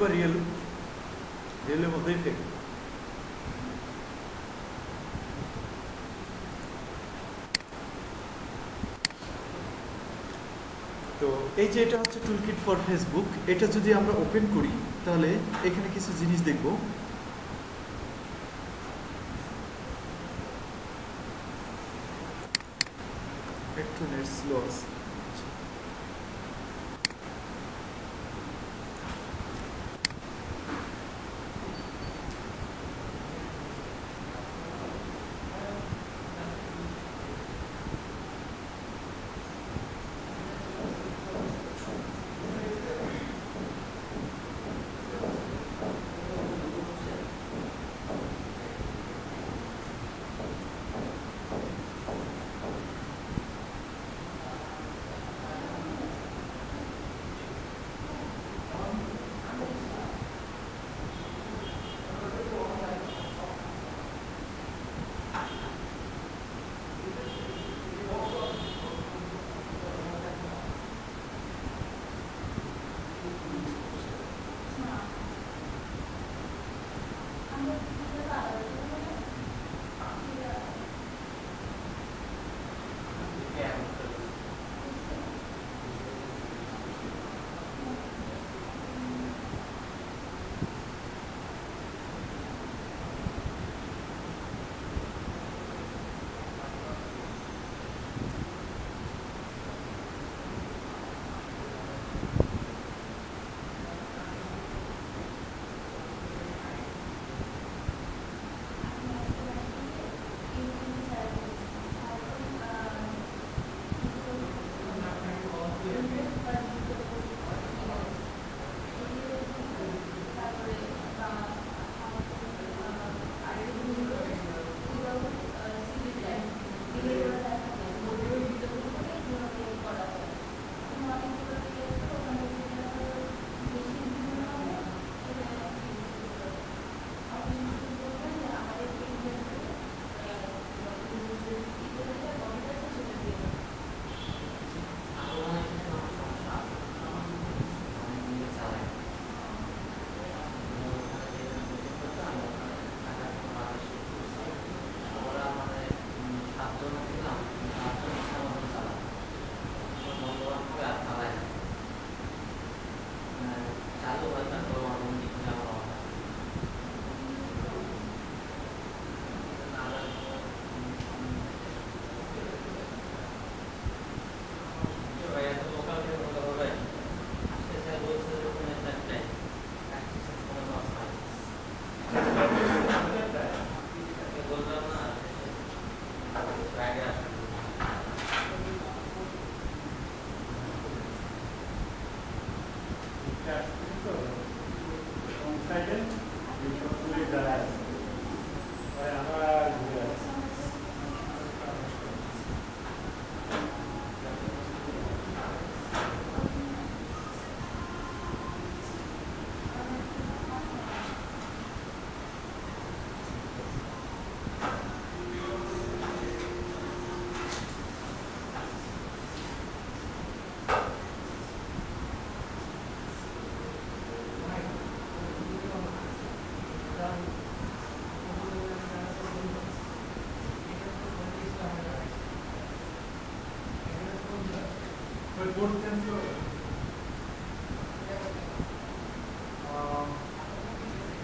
বা রিয়েল রিয়েলের মধ্যেই ফেক তো এই যে এটা হচ্ছে টুলকিট ফর ফেসবুক এটা যদি আমরা ওপেন করি, তাহলে এখানে কিছু জিনিস দেখব। একটু নেট স্লো আছে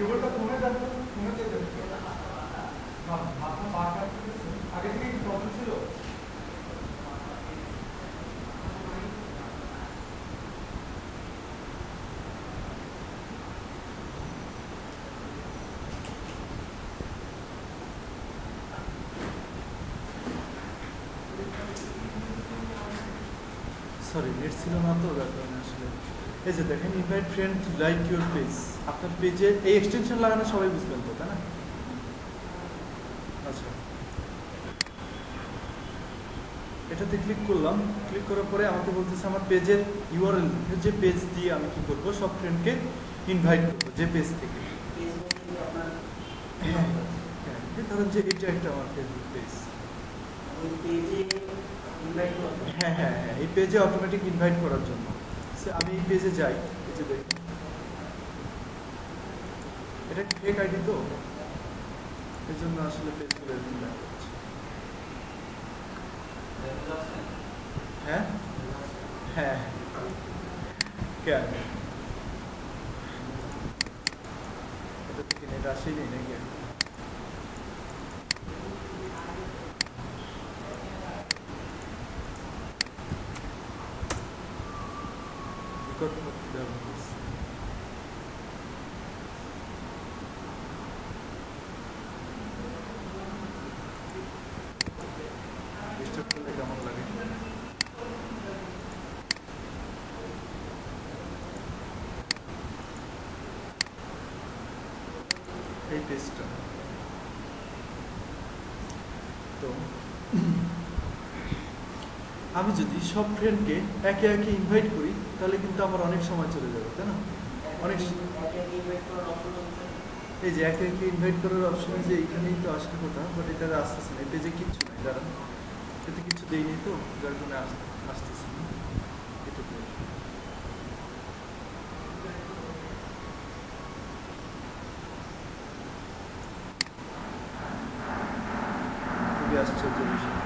কেবলটা ফোনে দেখো ফোনেতে দেখো মাথা পা আগে থেকে প্রবলেম ছিল? সরি নেট ছিল না তো আসলে এই যে দেখেন invite friend to like your page আপনার পেজে এই এক্সটেনশন লাগানো সবাই বুঝবেন তো তাই না? আচ্ছা। এটাতে ক্লিক করলাম। ক্লিক করার পরে আমাকে বলতেছে আমার পেজের ইউআরএল যে পেজ দিয়ে আমি কি করব সব ফ্রেন্ডকে ইনভাইট করব যে পেজ থেকে। হ্যাঁ ধরেন যে এটা একটা আমার ফেসবুক পেজ হ্যাঁ হ্যাঁ হ্যাঁ এই পেজে অটোমেটিক ইনভাইট করার জন্য। আমি পেজে যাই যে এটা ফেক আইডি তো? এই জন্য আসলে পেজগুলো এরকম দেখা যাচ্ছে হ্যাঁ হ্যাঁ কেন এটা থেকে নেট আসেনি নাকি রেকর্ড করতে দেওয়া হয়েছে। ডিস্টার্ব করলে কেমন লাগে এই পেজটা তো আমি যদি সব ফ্রেন্ডকে একে একে ইনভাইট করি, তাহলে কিন্তু আমার অনেক সময় চলে যাবে, তাই না? অনেক এই যে একে একে ইনভাইট করার অপশন যে এইখানেই তো আসার কথা বাট এটা আসতেছে না এই যে কিছু নেই, দাঁড়ান। এতে কিছু দেয়নি তো, যার জন্য আস- আসতেছে না এটা তো খুবই আশ্চর্য বিষয়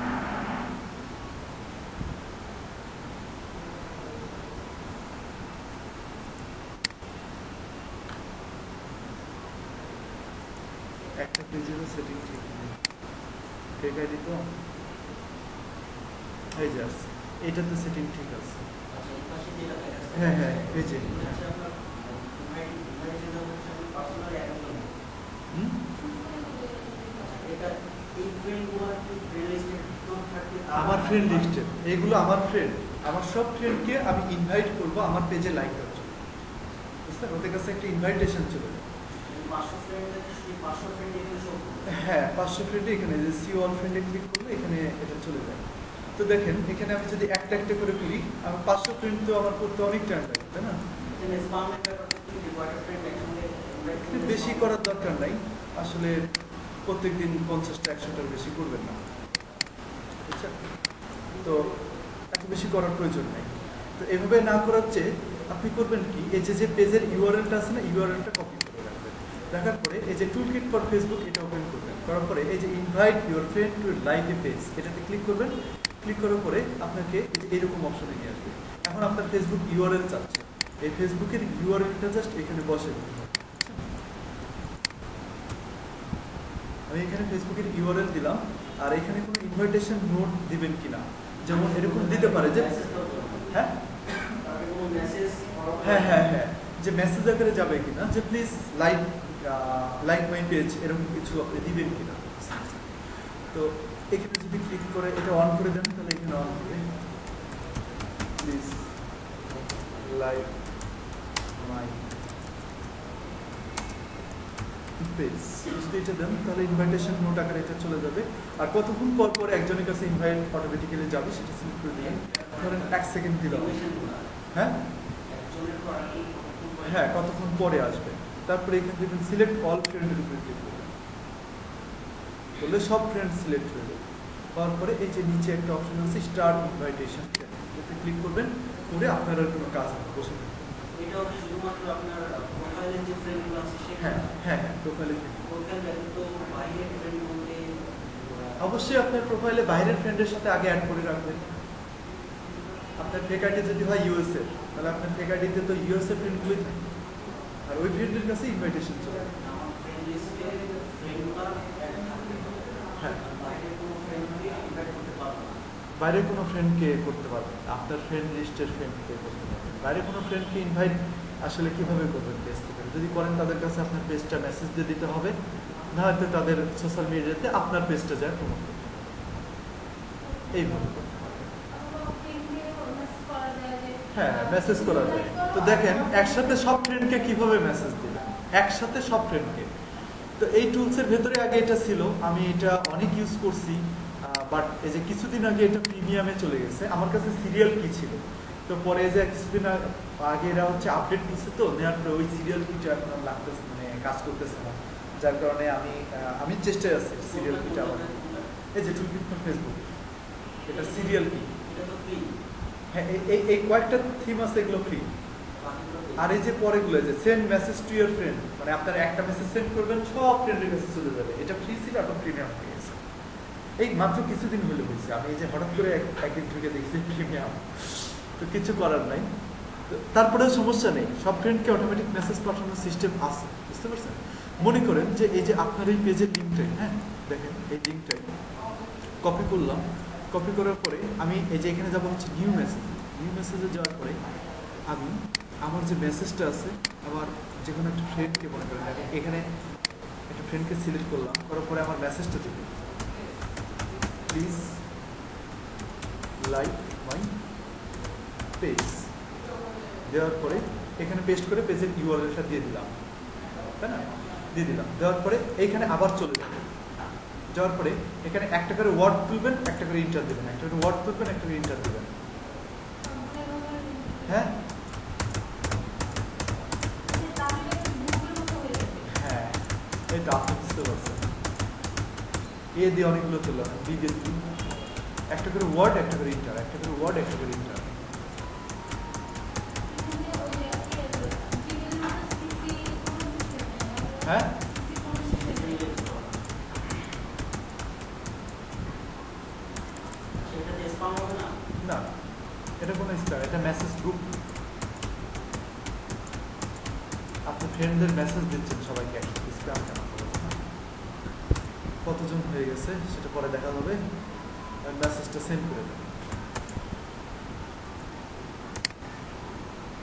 একটা পেজেরও সেটিং ঠিক নেই ফেক আইডি তো এই যে আসছে এটাতে সেটিং ঠিক আছে হ্যাঁ হ্যাঁ এই যে হুম? আমার ফ্রেন্ড লিস্টের এগুলো আমার ফ্রেন্ড আমার সব ফ্রেন্ডকে আমি ইনভাইট করব আমার পেজে লাইক করার জন্য। বুঝতে ওদের কাছে একটা ইনভাইটেশন চলে হ্যাঁ পাঁচশো ফ্রেন্ডে এখানে যে সি অল ফ্রেন্ডে ক্লিক করলে এখানে এটা চলে যায়। তো দেখেন এখানে আমি যদি একটা একটা করে করি আমার পাঁচশো ফ্রেন্ড তো আমার করতে অনেক টাইম লাগে তাই না? বেশি করার দরকার নাই। আসলে প্রত্যেকদিন পঞ্চাশটা একশোটার বেশি করবেন না। বুঝছেন তো এত বেশি করার প্রয়োজন নাই। তো এভাবে না করার চেয়ে আপনি করবেন কি, এই যে যে পেজের ইউআরএলটা আছে না ইউআরএলটা কপি করে রাখবেন। রাখার পরে এই যে টুল কিট ফর ফেসবুক এটা ওপেন করবেন। করার পরে এই যে invite your friend to like a page এটাতে ক্লিক করবেন। ক্লিক করার পরে আপনাকে এরকম অপশনে নিয়ে আসবে। এখন আপনার ফেসবুক ইউআরএল চাচ্ছে। এই ফেসবুকের ইউআরএলটা জাস্ট এখানে বসে। আমি এখানে ফেসবুকের ইউআরএল দিলাম, আর এখানে কোনো ইনভাইটেশন নোট দিবেন কিনা? যেমন এরকম দিতে পারে যে হ্যাঁ হ্যাঁ হ্যাঁ হ্যাঁ যে মেসেজ আকারে যাবে কিনা যে please like like my page এরকম কিছু আপনি দিবেন কিনা তো এখানে যদি ক্লিক করে এটা অন করে দেন তাহলে এখানে অন করে প্লিজ লাইক মাই পেজ। যদি এটা দেন, তাহলে ইনভাইটেশন নোট আকারে এটা চলে যাবে। আর কতক্ষণ পর পর একজনের কাছে ইনভাইট অটোমেটিক্যালি যাবে, সেটা সিলেক্ট করে দিয়ে ধরেন এক সেকেন্ড হ্যাঁ? হ্যাঁ কতক্ষণ পরে আসবে। তারপরে এখানে সিলেক্ট অল ফ্রেন্ডের উপরে ক্লিক করবেন। সব ফ্রেন্ড সিলেক্ট হয়ে যাবে। হওয়ার পরে এই যে নিচে একটা অপশন আছে স্টার্ট ইনভাইটেশন এতে ক্লিক করবেন, করে আপনার আর কোনো কাজ বসে থাকবেন। হ্যাঁ হ্যাঁ হ্যাঁ প্রোফাইলে অবশ্যই আপনার প্রোফাইলে বাইরের ফ্রেন্ডের সাথে আগে অ্যাড করে রাখবেন। আপনার ফেক আইডি যদি হয় ইউএসএ তাহলে আপনার ফেক আইডিতে তো ইউএসএ ফ্রেন্ডগুলোই থাকে। আর ওই ফ্রেন্ডের কাছে ইনভাইটেশন চলে। হ্যাঁ। বাইরে কোনো ফ্রেন্ডকে করতে পারবেন আপনার ফ্রেন্ড লিস্টের ফ্রেন্ডকে করতে পারবেন বাইরে কোনো ফ্রেন্ডকে ইনভাইট আসলে কীভাবে করবেন পেজ থেকে যদি করেন তাদের কাছে আপনার পেজটা মেসেজ দিয়ে দিতে হবে। না হয়তো তাদের সোশ্যাল মিডিয়াতে আপনার পেজটা যায় প্রমোট করতে হবে। এইভাবে হ্যাঁ মেসেজ করা যায়। তো দেখেন, একসাথে সব ফ্রেন্ডকে কীভাবে মেসেজ দিবেন? একসাথে সব ফ্রেন্ডকে তো এই টুলসের ভেতরে আগে এটা ছিল। আমি এটা অনেক ইউজ করছি। বাট এই যে কিছুদিন আগে এটা প্রিমিয়ামে চলে গেছে, আমার কাছে সিরিয়াল কি ছিল? তো পরে যে কিছুদিন আগে এরা হচ্ছে আপডেট দিচ্ছে তো, নেওয়ার পরে ওই সিরিয়াল কিছু এখন লাগতেছে মানে কাজ করতেছে না। যার কারণে আমি আমি চেষ্টায় আছি সিরিয়াল কিটা আমার এই যে টুলকিট ফর ফেসবুক এটা সিরিয়াল কি? হ্যাঁ এই- এই কয়েকটা থিম আছে, এগুলো ফ্রি আর এই যে পরেগুলো যে send message to your friend মানে আপনার একটা মেসেজ সেন্ড করবেন, সব ফ্রেন্ডের কাছে চলে যাবে। এটা ফ্রি ছিল, এখন প্রিমিয়াম গেছে এই মাত্র কিছুদিন হলে হয়েছে আমি এই যে হঠাৎ করে এক- একদিন ঢুকে দেখছি প্রিমিয়াম তো কিছু করার নাই। তারপরেও সমস্যা নেই, সব ফ্রেন্ডকে অটোমেটিক মেসেজ পাঠানোর সিস্টেম আছে, বুঝতে পারছেন? মনে করেন যে এই যে আপনার এই পেজের লিঙ্কটাই হ্যাঁ দেখেন এই লিঙ্কটাই কপি করলাম। কপি করার পরে আমি এই যে এখানে যাব হচ্ছে নিউ মেসেজ নিউ মেসেজে যাওয়ার পরে আমি আমার যে মেসেজটা আছে, আমার যে কোনো একটা ফ্রেন্ডকে মনে করেন এখানে একটা ফ্রেন্ডকে সিলেক্ট করলাম, করার পরে আমার মেসেজটা দেবো প্লিজ লাইক মাই পেজ দেওয়ার পরে এখানে পেস্ট করে পেজের ইউআরএলটা দিয়ে দিলাম। তাই না? দিয়ে দিলাম। দেওয়ার পরে এইখানে আবার চলে যাবে। যাওয়ার পরে এখানে একটা করে ওয়ার্ড তুলবেন, একটা করে ইন্টার দেবেন। একটা করে ওয়ার্ড তুলবেন, একটা করে ইন্টার দেবেন। হ্যাঁ? হ্যাঁ এটা এ দিয়ে অনেকগুলো তুললাম বি দিয়ে একটা করে ওয়ার্ড একটা করে ইন্টার একটা করে ওয়ার্ড একটা করে ইন্টার হ্যাঁ না এটা কোনো স্টার এটা মেসেজ গ্রুপ আপনি ফ্রেন্ডদের মেসেজ দিচ্ছেন সবাইকে একসাথে স্প্যাম কেন করবেন না? কতজন হয়ে গেছে সেটা পরে দেখা যাবে মেসেজটা সেন্ড করে দেবেন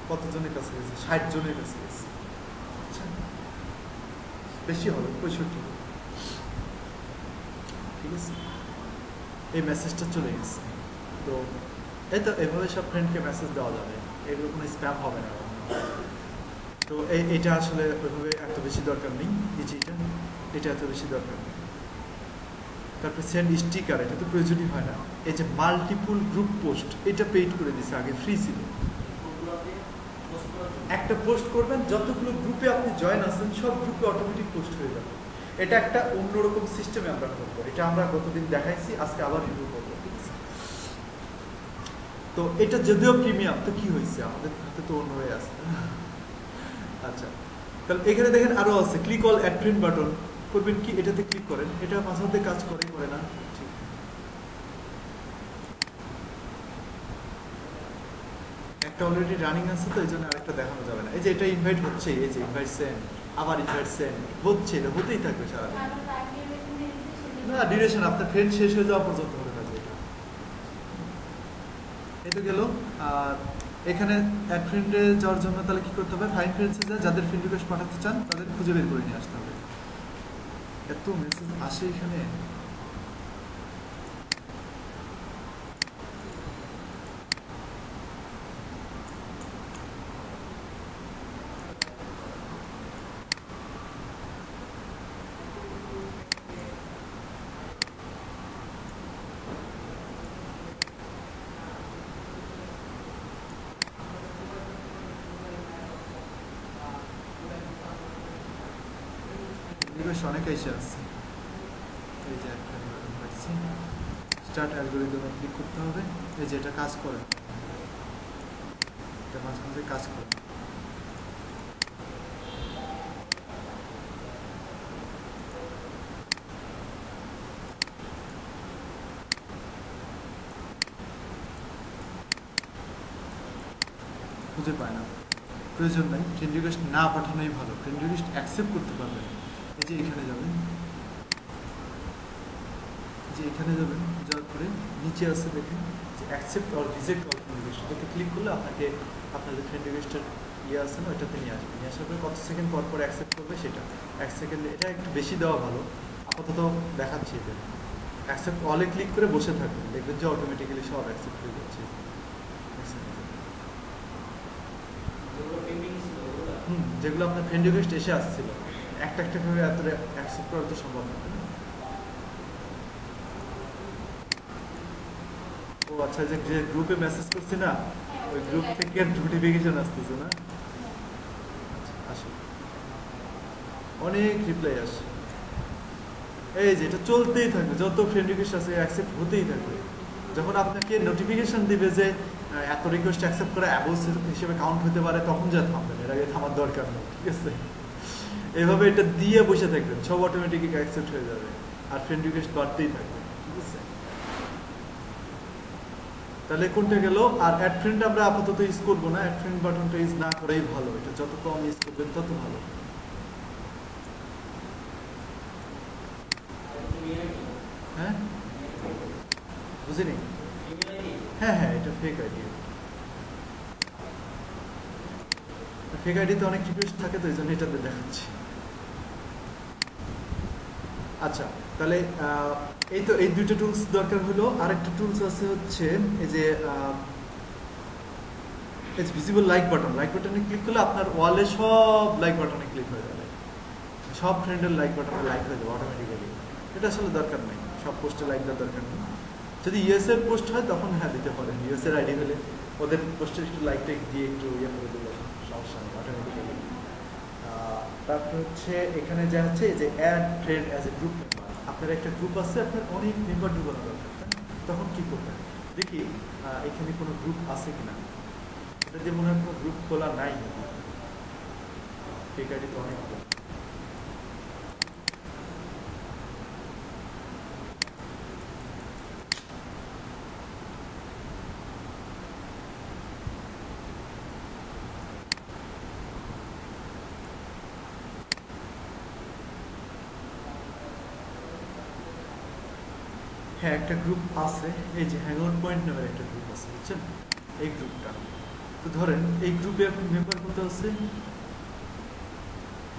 কতজনের কাছে গেছে ষাট জনের কাছে গেছে। বেশি হবে, পঁয়ষট্টি। ঠিক আছে? এই মেসেজটা চলে গেছে। তো এই তো এভাবে সব ফ্রেন্ডকে মেসেজ দেওয়া যাবে। এগুলো কোনো স্প্যাম হবে না। তো এই এটা আসলে ওইভাবে এত বেশি দরকার নেই যে এটা এটা এত বেশি দরকার নেই। তারপরে সেন্ড স্টিকার এটা তো প্রয়োজনই হয় না। এই যে মাল্টিপুল গ্রুপ পোস্ট এটা পেইড করে দিছে, আগে ফ্রি ছিল। একটা পোস্ট করবেন, যতগুলো গ্রুপে আপনি জয়েন আছেন, সব গ্রুপে অটোমেটিক পোস্ট হয়ে যাবে। এটা একটা অন্যরকম সিস্টেমে আমরা করব। এটা আমরা গতদিন দেখাইছি, আজকে আবার রিভিউ করব? তো এটা যদিও প্রিমিয়াম তো কি হয়েছে? আমাদের হাতে তো অন্য হয়ে আছে। আচ্ছা তাহলে এখানে দেখেন আরও আছে। ক্লিক অল অ্যাড বাটন করবেন কি? এটাতে ক্লিক করেন। এটা মাঝে মধ্যে কাজ করে করে না ঠিক একটা অলরেডি রানিং আছে তো এই জন্য আরেকটা দেখানো যাবে না। এই যে এটা ইনভাইট হচ্ছে, এই যে ইনভাইট সেন্ড আবার ইনভাইট সেন্ড হচ্ছে, এটা হতেই থাকবে না ডিউরেশন আপনার ফ্রেন্ড শেষ হয়ে যাওয়া পর্যন্ত এই তো গেল। আর এখানে এক ফ্রেন্ডে যাওয়ার জন্য তাহলে কি করতে হবে? ফাইন ফ্রেন্ডসে যাদের ফ্রেন্ড রিকোয়েস্ট পাঠাতে চান, তাদের খুঁজে বের করে নিয়ে আসতে হবে। এত মেসেজ আসে এখানে। এসে আসছে এই যে একটা স্টার্ট অ্যালগোরিদমে ক্লিক করতে হবে। এই যে এটা কাজ করে। এটা মাঝে মাঝে কাজ করে। খুঁজে পায় না। প্রয়োজন নাই। ফ্রেন্ড রিকোয়েস্ট না পাঠানোই ভালো। ফ্রেন্ড রিকোয়েস্ট অ্যাকসেপ্ট করতে পারবেন এই যে এখানে যাবেন যে এখানে যাবেন যাওয়ার পরে নিচে আছে দেখেন যে accept or reject all friend request এটাতে ক্লিক করলে আপনাকে আপনাদের ফ্রেন্ড রিকোয়েস্টের ইয়ে আছে না ওইটাতে নিয়ে আসবে। নিয়ে আসার পরে কত সেকেন্ড পর পর অ্যাকসেপ্ট করবে সেটা। এক সেকেন্ড এটা একটু বেশি দেওয়া ভালো। আপাতত দেখাচ্ছি এটা। অ্যাকসেপ্ট অলে ক্লিক করে বসে থাকবেন। দেখবেন যে অটোমেটিক্যালি সব অ্যাকসেপ্ট হয়ে যাচ্ছে। হুম যেগুলো আপনার ফ্রেন্ড রিকোয়েস্ট এসে আসছিল। একটা একটা করে এত অ্যাকসেপ্ট করা তো সম্ভব না। ও আচ্ছা যে গ্রুপে মেসেজ করছি না ওই গ্রুপ থেকে আসতেছে না? আচ্ছা, অনেক রিপ্লাই আসে। এই যে এটা চলতেই থাকবে। যত ফ্রেন্ড রিকোয়েস্ট আছে অ্যাকসেপ্ট হতেই থাকবে। যখন আপনাকে নোটিফিকেশন দিবে যে এত রিকোয়েস্ট অ্যাকসেপ্ট করে অ্যাবোস হিসেবে কাউন্ট হতে পারে তখন যা থামবেন এর আগে থামার দরকার নেই ঠিক আছে? এভাবে এটা দিয়ে বসে থাকবেন সব অটোমেটিক অ্যাকসেপ্ট হয়ে যাবে। আর ফ্রেন্ড রিকোয়েস্ট বাড়তেই থাকবে। ঠিক আছে তাহলে কোনটা গেল? আর অ্যাড ফ্রেন্ড আমরা আপাতত ইউজ করব না। অ্যাড ফ্রেন্ড বাটনটা ইউজ না করেই ভালো। এটা যত কম ইউজ করবেন তত ভালো। হ্যাঁ? বুঝিনি? হ্যাঁ হ্যাঁ এটা ফেক আইডি ফেক আইডিতে অনেক রিকোয়েস্ট থাকে তো এই জন্য এটাতে দেখাচ্ছি। আচ্ছা তাহলে এই তো এই দুইটা টুলস দরকার হলো। আরেকটা টুলস আছে হচ্ছে এই যে ভিজিবল লাইক বাটন লাইক বাটনে ক্লিক করলে আপনার ওয়ালে সব লাইক বাটনে ক্লিক হয়ে যাবে। সব ফ্রেন্ডের লাইক বাটনে লাইক হয়ে যাবে অটোমেটিক্যালি এটা আসলে দরকার নেই। সব পোস্টে লাইক দেওয়ার দরকার নেই। যদি ইউএস এর পোস্ট হয়, তখন হ্যাঁ দিতে পারেন। ইউএস এর আইডি হলে ওদের পোস্টের একটু লাইক টাইক দিয়ে একটু ইয়ে করে দিলে সমস্যা নেই অটোমেটিক্যালি তারপর হচ্ছে এখানে যা হচ্ছে যে add trade as a group আপনার একটা গ্রুপ আছে, আপনার অনেক মেম্বার ঢুকানো দরকার। তখন কি করবেন? দেখি এখানে কোনো গ্রুপ আছে কিনা। এটা যে মনে হয় কোনো গ্রুপ খোলা নাই। ফেক আইডি তো অনেক খোলা। হ্যাঁ একটা গ্রুপ আছে। এই যে হ্যাংআউট পয়েন্ট নামের একটা গ্রুপ আছে, বুঝছেন? এই গ্রুপটা তো ধরেন, এই গ্রুপে এখন মেম্বার কত আছে?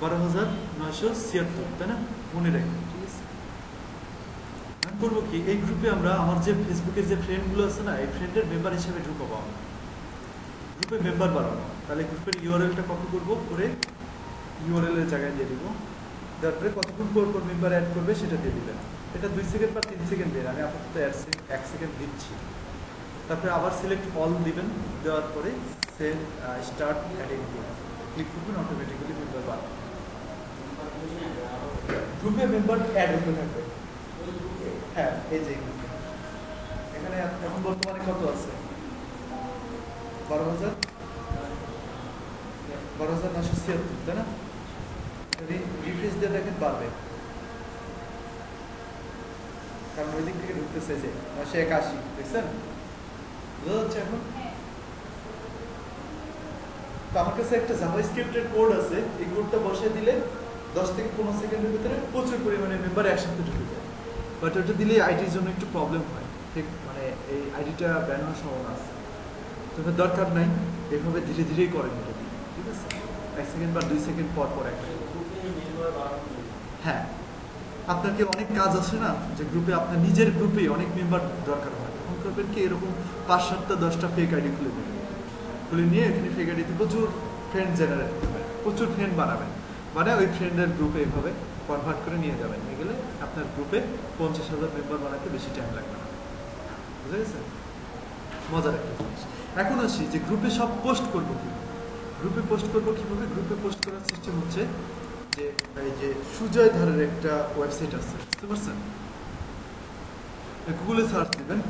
বারো হাজার নয়শো ছিয়াত্তর, তাই না? মনে রাখবেন, ঠিক আছে? আমি করব কি, এই গ্রুপে আমরা আমার যে ফেসবুকের যে ফ্রেন্ডগুলো আছে না, এই ফ্রেন্ডের মেম্বার হিসেবে ঢুকাবো আমরা। গ্রুপে মেম্বার বাড়াবো তাহলে গ্রুপের ইউআরএলটা কপি করব, করে ইউআরএল এর জায়গায় দিয়ে দিব। তারপরে কতক্ষণ পর পর মেম্বার অ্যাড করবে, সেটা দিয়ে দিবেন। এটা দুই সেকেন্ড বা তিন সেকেন্ড দেন আমি আপাতত এক সেকেন্ড দিচ্ছি। তারপরে আবার সিলেক্ট অল দিবেন, দেওয়ার পরে সেল স্টার্ট অ্যাডিং ক্লিক করবেন অটোমেটিক্যালি মেম্বার বাড়বে গ্রুপে মেম্বার অ্যাড হতে থাকবে। হ্যাঁ এই যে এখানে। এখন বর্তমানে কত আছে? বারো হাজার? বারো হাজার নশো ছিয়াত্তর, তাই না? রিফ্রেশ দিয়ে দেখেন বাড়বে। কারণ ওই দিক থেকে ঢুকতেছে যে নশো একাশি দেখছেন? বোঝা যাচ্ছে এখন? তো আমার কাছে একটা জাভা স্ক্রিপ্টের কোড আছে এই কোডটা বসিয়ে দিলে দশ থেকে পনেরো সেকেন্ডের ভিতরে প্রচুর পরিমাণে মেম্বার একসাথে ঢুকে যায়। বাট ওটা দিলে জন্য একটু প্রবলেম হয়। ঠিক মানে এই আইডিটা ব্যান হওয়ার সম্ভাবনা আছে। তবে দরকার নাই এভাবে ধীরে ধীরেই করেন এটা ঠিক আছে? এক সেকেন্ড বা দুই সেকেন্ড পর পর একটা। হ্যাঁ। আপনার কি অনেক কাজ আছে না? যে গ্রুপে আপনার নিজের গ্রুপে অনেক মেম্বার দরকার হয়। তখন করবেন কি, এরকম পাঁচ সাতটা, দশটা ফেক আইডি খুলে দেবেন খুলে নিয়ে এখানে ফেক আইডিতে প্রচুর ফ্রেন্ড জেনারেট করবেন প্রচুর ফ্রেন্ড বানাবেন। মানে ওই ফ্রেন্ডের গ্রুপে এভাবে কনভার্ট করে নিয়ে যাবেন। নিয়ে গেলে আপনার গ্রুপে পঞ্চাশ হাজার মেম্বার বানাতে বেশি টাইম লাগবে না। বুঝে গেছে মজার একটা জিনিস। এখন আসি যে গ্রুপে সব পোস্ট করব কি গ্রুপে পোস্ট করব কীভাবে? গ্রুপে পোস্ট করার সিস্টেম হচ্ছে যে এই যে সুজয় ধারের একটা ওয়েবসাইট আছে, বুঝতে পারছেন? গুগলে সার্চ দিবেন।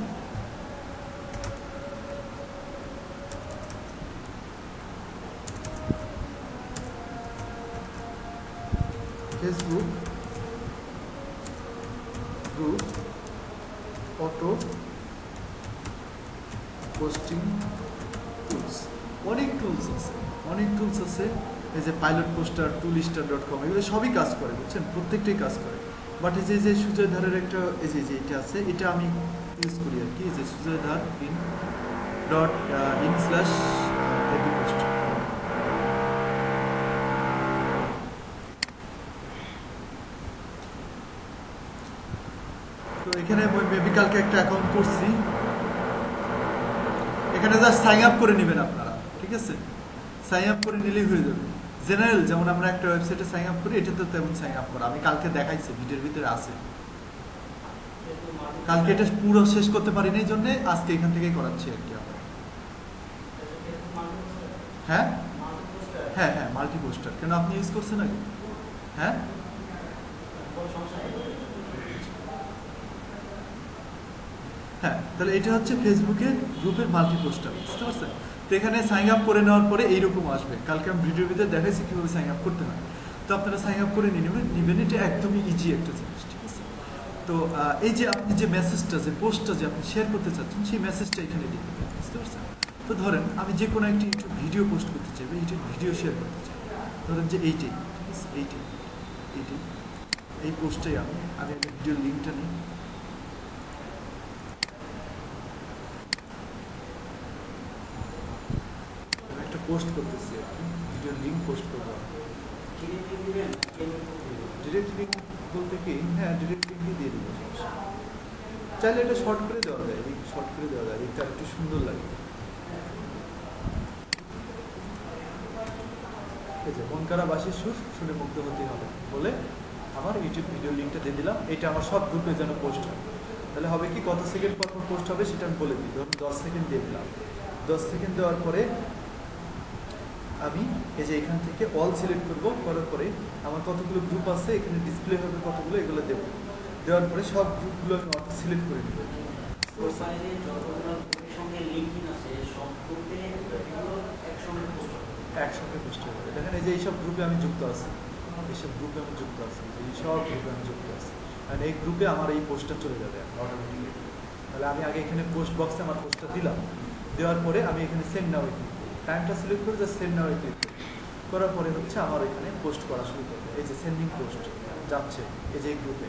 Facebook group auto posting tools অনেক টুলস আছে, অনেক টুলস আছে। এই যে pilot poster toolster dot com এগুলো সবই কাজ করে, বুঝছেন? প্রত্যেকটাই কাজ করে। বাট এই যে যে ধারের একটা, এই যে যে এটা আছে, এটা আমি ইউজ করি আর কি যে Sujoy Dhar in dot in slash poster তো এখানে মেবি কালকে একটা অ্যাকাউন্ট করছি। এখানে জাস্ট সাইন আপ করে নেবেন আপনারা, ঠিক আছে? সাইন আপ করে নিলেই হয়ে যাবে। জেনারেল, যেমন আমরা একটা ওয়েবসাইটে সাইন আপ করি এটাতে তেমন সাইন আপ করা। আমি কালকে দেখাইছি, ভিডিওর ভিতরে আছে। কালকে এটা পুরো শেষ করতে পারিনি, এই জন্য আজকে এখান থেকেই করাচ্ছি আর কি আমরা। হ্যাঁ? হ্যাঁ হ্যাঁ মাল্টি পোস্টার কেন, আপনি ইউজ করছেন আগে? হ্যাঁ? হ্যাঁ তাহলে এটা হচ্ছে ফেসবুকের গ্রুপের মাল্টি পোস্টার বুঝতে পারছেন? তো এখানে সাইন আপ করে নেওয়ার পরে এইরকম আসবে। কালকে আমি ভিডিওর ভিতরে দেখাইছি কীভাবে সাইন আপ করতে হয়। তো আপনারা সাইন আপ করে নিয়ে নেবেন নেবেন, এটা একদমই ইজি একটা জিনিস, ঠিক আছে? তো এই যে আপনি যে মেসেজটা যে পোস্টটা যে আপনি শেয়ার করতে চাচ্ছেন, সেই মেসেজটা এখানে লিখে দেবেন, বুঝতে পারছেন? তো ধরেন, আমি যে কোনো একটি ইউটিউব ভিডিও পোস্ট করতে চাই বা ইউটিউব ভিডিও শেয়ার করতে চাই। ধরেন যে এইটাই, ঠিক আছে? এইটাই এইটাই, এই পোস্টটাই আমি আমি একটা ভিডিওর লিঙ্কটা নিই। পোস্ট করতেছি ভিডিওর লিঙ্ক পোস্ট করব। ডিরেক্ট লিঙ্ক বলতে কি? হ্যাঁ ডিরেক্ট লিঙ্কই দিয়ে দিব চাইলে এটা শর্ট করে দেওয়া যায় লিঙ্ক শর্ট করে দেওয়া যায় লিঙ্কটা একটু সুন্দর লাগে। এই যে, মন বাসির সুর শুনে মুগ্ধ হতে হবে। বলে আমার ইউটিউব ভিডিও লিঙ্কটা দিয়ে দিলাম, এটা আমার সব গ্রুপে যেন পোস্ট হয়। তাহলে হবে কি, কত সেকেন্ড পর পোস্ট হবে সেটা আমি বলে দিই। ধরুন দশ সেকেন্ড দিয়ে দিলাম। দশ সেকেন্ড দেওয়ার পরে আমি এই যে এখান থেকে অল সিলেক্ট করব করার পরে আমার কতগুলো গ্রুপ আছে এখানে ডিসপ্লে হবে কতগুলো এগুলো দেবো। দেওয়ার পরে সব গ্রুপগুলো আমি অটো সিলেক্ট করে নেব। একসঙ্গে পোস্ট হবে। দেখেন এই যে এইসব গ্রুপে আমি যুক্ত আছি। এইসব গ্রুপে আমি যুক্ত আছি। এই সব গ্রুপে আমি যুক্ত আছি। আর এই গ্রুপে আমার এই পোস্টটা চলে যাবে অটোমেটিকলি তাহলে আমি আগে এখানে পোস্ট বক্সে আমার পোস্টটা দিলাম। দেওয়ার পরে আমি এখানে সেন্ড নাও করি টাইমটা সিলেক্ট করে জাস্ট সেন্ড নাও করার পরে হচ্ছে আমার এখানে পোস্ট করা শুরু করবে। এই যে সেন্ডিং পোস্ট যাচ্ছে এই যে গ্রুপে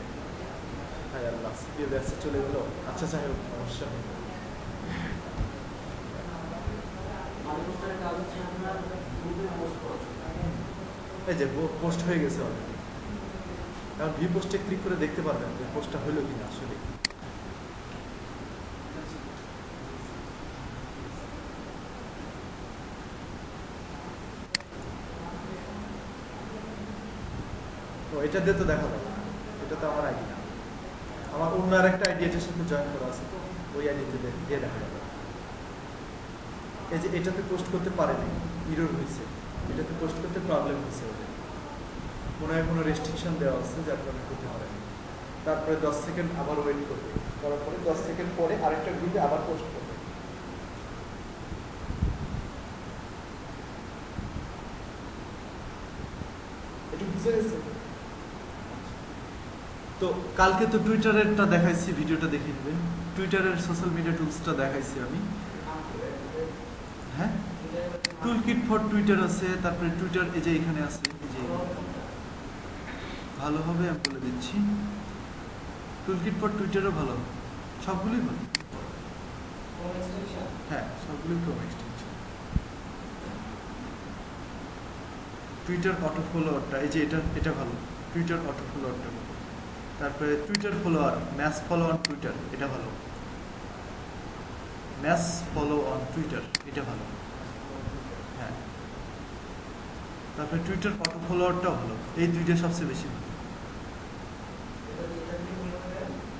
হ্যাঁ আল্লাহ সিপিএ ব্যাসে চলে গেলো। আচ্ছা যাই হোক, সমস্যা নেই। এই যে পোস্ট হয়ে গেছে অলরেডি এখন ভি পোস্টে ক্লিক করে দেখতে পারবেন যে পোস্টটা হলো কিনা, আসলে ও এটা দিয়ে তো দেখা যাবে। এটা তো আমার আইডি না আমার অন্য আর একটা আইডি এটার সাথে জয়েন করা আছে তো ওই আইডিতে দিয়ে দেখা যাবে। এই যে এটাতে পোস্ট করতে পারেনি ইরোর হয়েছে। এটাতে পোস্ট করতে প্রবলেম হয়েছে ওদের। মনে হয় কোনো রেস্ট্রিকশন দেওয়া আছে যার কারণে করতে পারেনি। তারপরে দশ সেকেন্ড আবার ওয়েট করবে। করার পরে দশ সেকেন্ড পরে আরেকটা গ্রুপে আবার পোস্ট করবে। একটু বুঝে গেছে কালকে তো টুইটারেরটা দেখাইছি, ভিডিওটা দেখে নেবেন। টুইটারের সোশ্যাল মিডিয়া টুলসটা দেখাইছি আমি। হ্যাঁ? টুলকিট ফর টুইটার আছে, তারপরে টুইটার এই যে এখানে আছে যে ভালো হবে, আমি বলে দিচ্ছি। টুলকিট ফর টুইটারও ভালো সবগুলোই ভালো। হ্যাঁ সবগুলোই ক্রোম টুইটার অটো ফলোয়ারটা এই যে এটা এটা ভালো। টুইটার অটো ফলোয়ারটা ভালো। তারপরে Twitter follower mass follow on Twitter এটা ভালো। ম্যাস ফলো অন টুইটার এটা ভালো। হ্যাঁ। তারপরে টুইটার অটো ফলোয়ারটাও ভালো, এই দুইটা সবচেয়ে বেশি ভালো।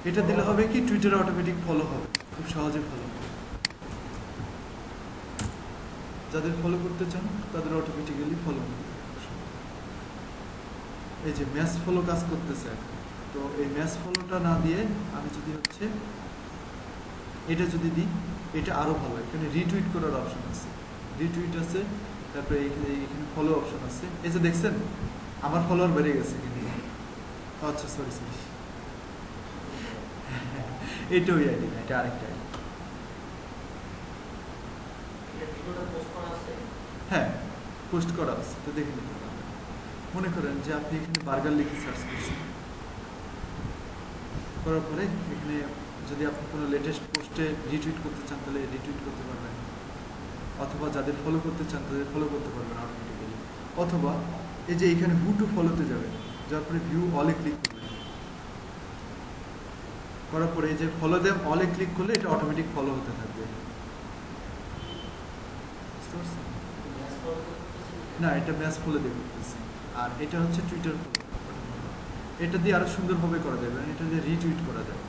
এটা দিলে হবে কি টুইটারে অটোমেটিক ফলো হবে, খুব সহজে ফলো হবে। যাদের ফলো করতে চান, তাদের অটোমেটিক্যালি ফলো এই যে ম্যাচ ফলো কাজ করতেছে এখন। তো এই ম্যাচ ফলোটা না দিয়ে আমি যদি হচ্ছে এটা যদি দিই, এটা আরও ভালো। এখানে রিটুইট করার অপশন আছে। রিটুইট আছে, তারপরে এখানে ফলো অপশন আছে। এই যে দেখছেন, আমার ফলোয়ার বেড়ে গেছে কিন্তু। আচ্ছা সরি সরি এটা ওই আইডি না এটা আরেকটা আইডি হ্যাঁ পোস্ট করা আছে, তো দেখে নিতে পারবেন। মনে করেন যে আপনি এখানে বার্গার লিখে সার্চ করছেন। করার পরে এখানে যদি আপনি কোনো লেটেস্ট পোস্টে রিটুইট করতে চান তাহলে রিটুইট করতে পারবেন। অথবা যাদের ফলো করতে চান তাদের ফলো করতে পারবেন অটোমেটিক্যালি অথবা এই যে এখানে ভু টু ফলোতে যাবেন যার পরে ভিউ অলে ক্লিক করবেন। করার পরে এই যে ফলো দেম অলে ক্লিক করলে এটা অটোমেটিক ফলো হতে থাকবে। না এটা ম্যাচ ফলো দিয়ে করতেছি। আর এটা হচ্ছে টুইটার ফলো এটা দিয়ে আরও সুন্দরভাবে করা যাবে মানে এটা দিয়ে রিটুইট করা যাবে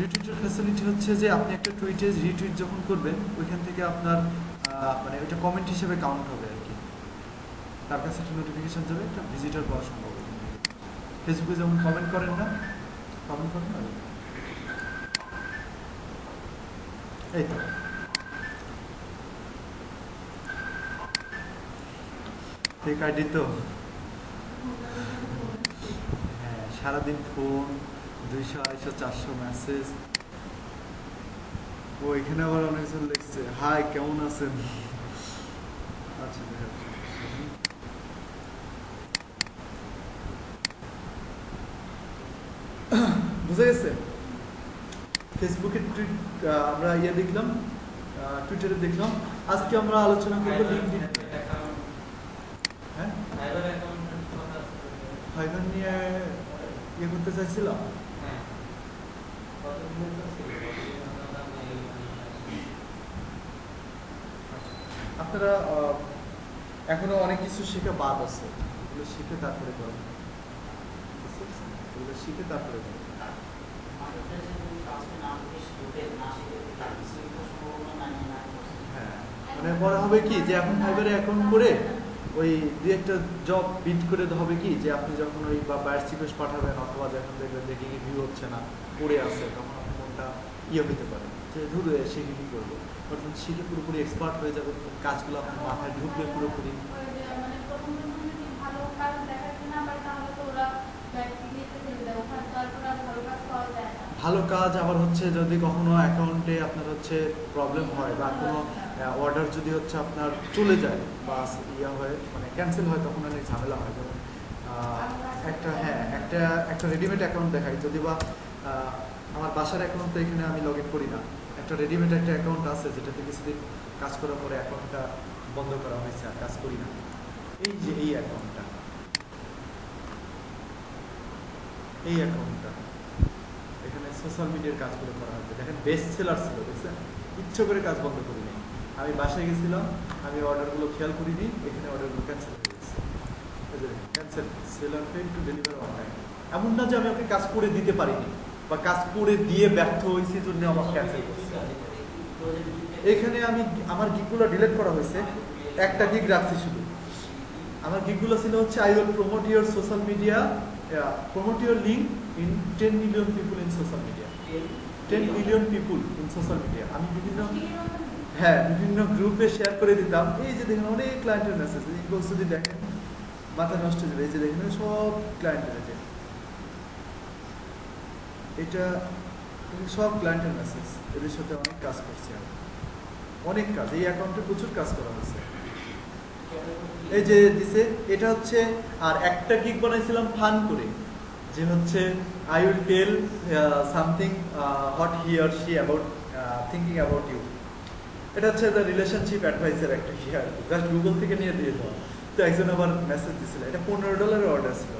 রিটুইটের ফ্যাসিলিটি হচ্ছে যে আপনি একটা টুইটে রিটুইট যখন করবেন, ওইখান থেকে আপনার মানে ওইটা কমেন্ট হিসেবে কাউন্ট হবে আর কি। তার কাছে একটা নোটিফিকেশন যাবে, একটা ভিজিটার পাওয়া সম্ভব। ফেসবুকে যেমন কমেন্ট করেন না কমেন্ট করেন না? এই তো। আইডি তো? হ্যাঁ সারাদিন ফোন দুইশো আড়াইশো চারশো মেসেজ ও এখানে আবার অনেকজন লিখছে। হাই কেমন আছেন? আচ্ছা বুঝে গেছে? ফেসবুকে টুইট আমরা ইয়ে দেখলাম টুইটারে দেখলাম। আজকে আমরা আলোচনা করব লিঙ্কডিন হ্যাঁ ফাইবার নিয়ে ইয়ে করতে চাইছিলাম আপনারা এখনও অনেক কিছু শেখা বাদ আছে। এগুলো শিখে তারপরে করেন এগুলো শিখে তারপরে করেন হ্যাঁ। মানে পরে হবে কি যে, এখন ফাইবারে এখন করে ওই দু একটা জব বিট করে হবে কি? যে আপনি যখন ওই বা বায়ার রিকোয়েস্ট পাঠাবেন অথবা যখন দেখবেন যে কি ভিউ হচ্ছে না, পড়ে আছে, তখন মনটা ইয়ে হতে পারে। যে করব। শিখে পুরোপুরি এক্সপার্ট হয়ে যাবে কাজগুলো আপনার মাথায় ঢুকবে পুরোপুরি। ভালো কাজ আবার হচ্ছে যদি কখনো অ্যাকাউন্টে আপনার হচ্ছে প্রবলেম হয় বা কোনো অর্ডার যদি হচ্ছে আপনার চলে যায় বা ইয়া হয় মানে ক্যান্সেল হয়, তখন অনেক ঝামেলা হয় যেমন একটা হ্যাঁ একটা একটা রেডিমেড অ্যাকাউন্ট দেখাই। যদি বা আমার বাসার অ্যাকাউন্ট তো এখানে আমি লগ ইন করি না। একটা রেডিমেড একটা অ্যাকাউন্ট আছে যেটাতে কিছুদিন কাজ করার পরে অ্যাকাউন্টটা বন্ধ করা হয়েছে, আর কাজ করি না। এই যে এই অ্যাকাউন্টটা এই অ্যাকাউন্টটা এখানে সোশ্যাল মিডিয়ার কাজগুলো করা হচ্ছে দেখেন বেস্ট সেলার ছিল, দেখছেন? ইচ্ছে করে কাজ বন্ধ করি। আমি বাসায় গেছিলাম আমি অর্ডারগুলো খেয়াল করিনি এখানে অর্ডারগুলো ক্যান্সেল হয়ে গেছে। Cancel seller paid to deliver online এমন না যে আমি ওকে কাজ করে দিতে পারিনি বা কাজ করে দিয়ে ব্যর্থ হয়েছি জন্য আমার ক্যান্সেল করছে। এখানে আমি আমার গিকগুলো ডিলিট করা হয়েছে একটা গিগ রাখছি শুধু। আমার গিকগুলো ছিল হচ্ছে I will promote your social media promote your link in ten million people in social media ten million people in social media আমি বিভিন্ন হ্যাঁ বিভিন্ন গ্রুপে শেয়ার করে দিতাম। এই যে দেখেন অনেক ক্লায়েন্টের মেসেজ এইগুলো যদি দেখেন, মাথা নষ্ট হয়ে যাবে। এই যে দেখেন সব ক্লায়েন্টের আছে এটা সব ক্লায়েন্টের মেসেজ এদের সাথে অনেক কাজ করছি অনেক কাজ। এই অ্যাকাউন্টে প্রচুর কাজ করা হয়েছে। এই যে দিছে, এটা হচ্ছে, আর একটা গিগ বানাইছিলাম ফান করে। যে হচ্ছে I will tell something hot he or she about thinking about you এটা হচ্ছে দ্য রিলেশনশিপ অ্যাডভাইসার একটা আর জাস্ট গুগল থেকে নিয়ে দিয়ে দেওয়া। তো একজন আবার মেসেজ দিছিল। এটা পনেরো ডলারের অর্ডার ছিল।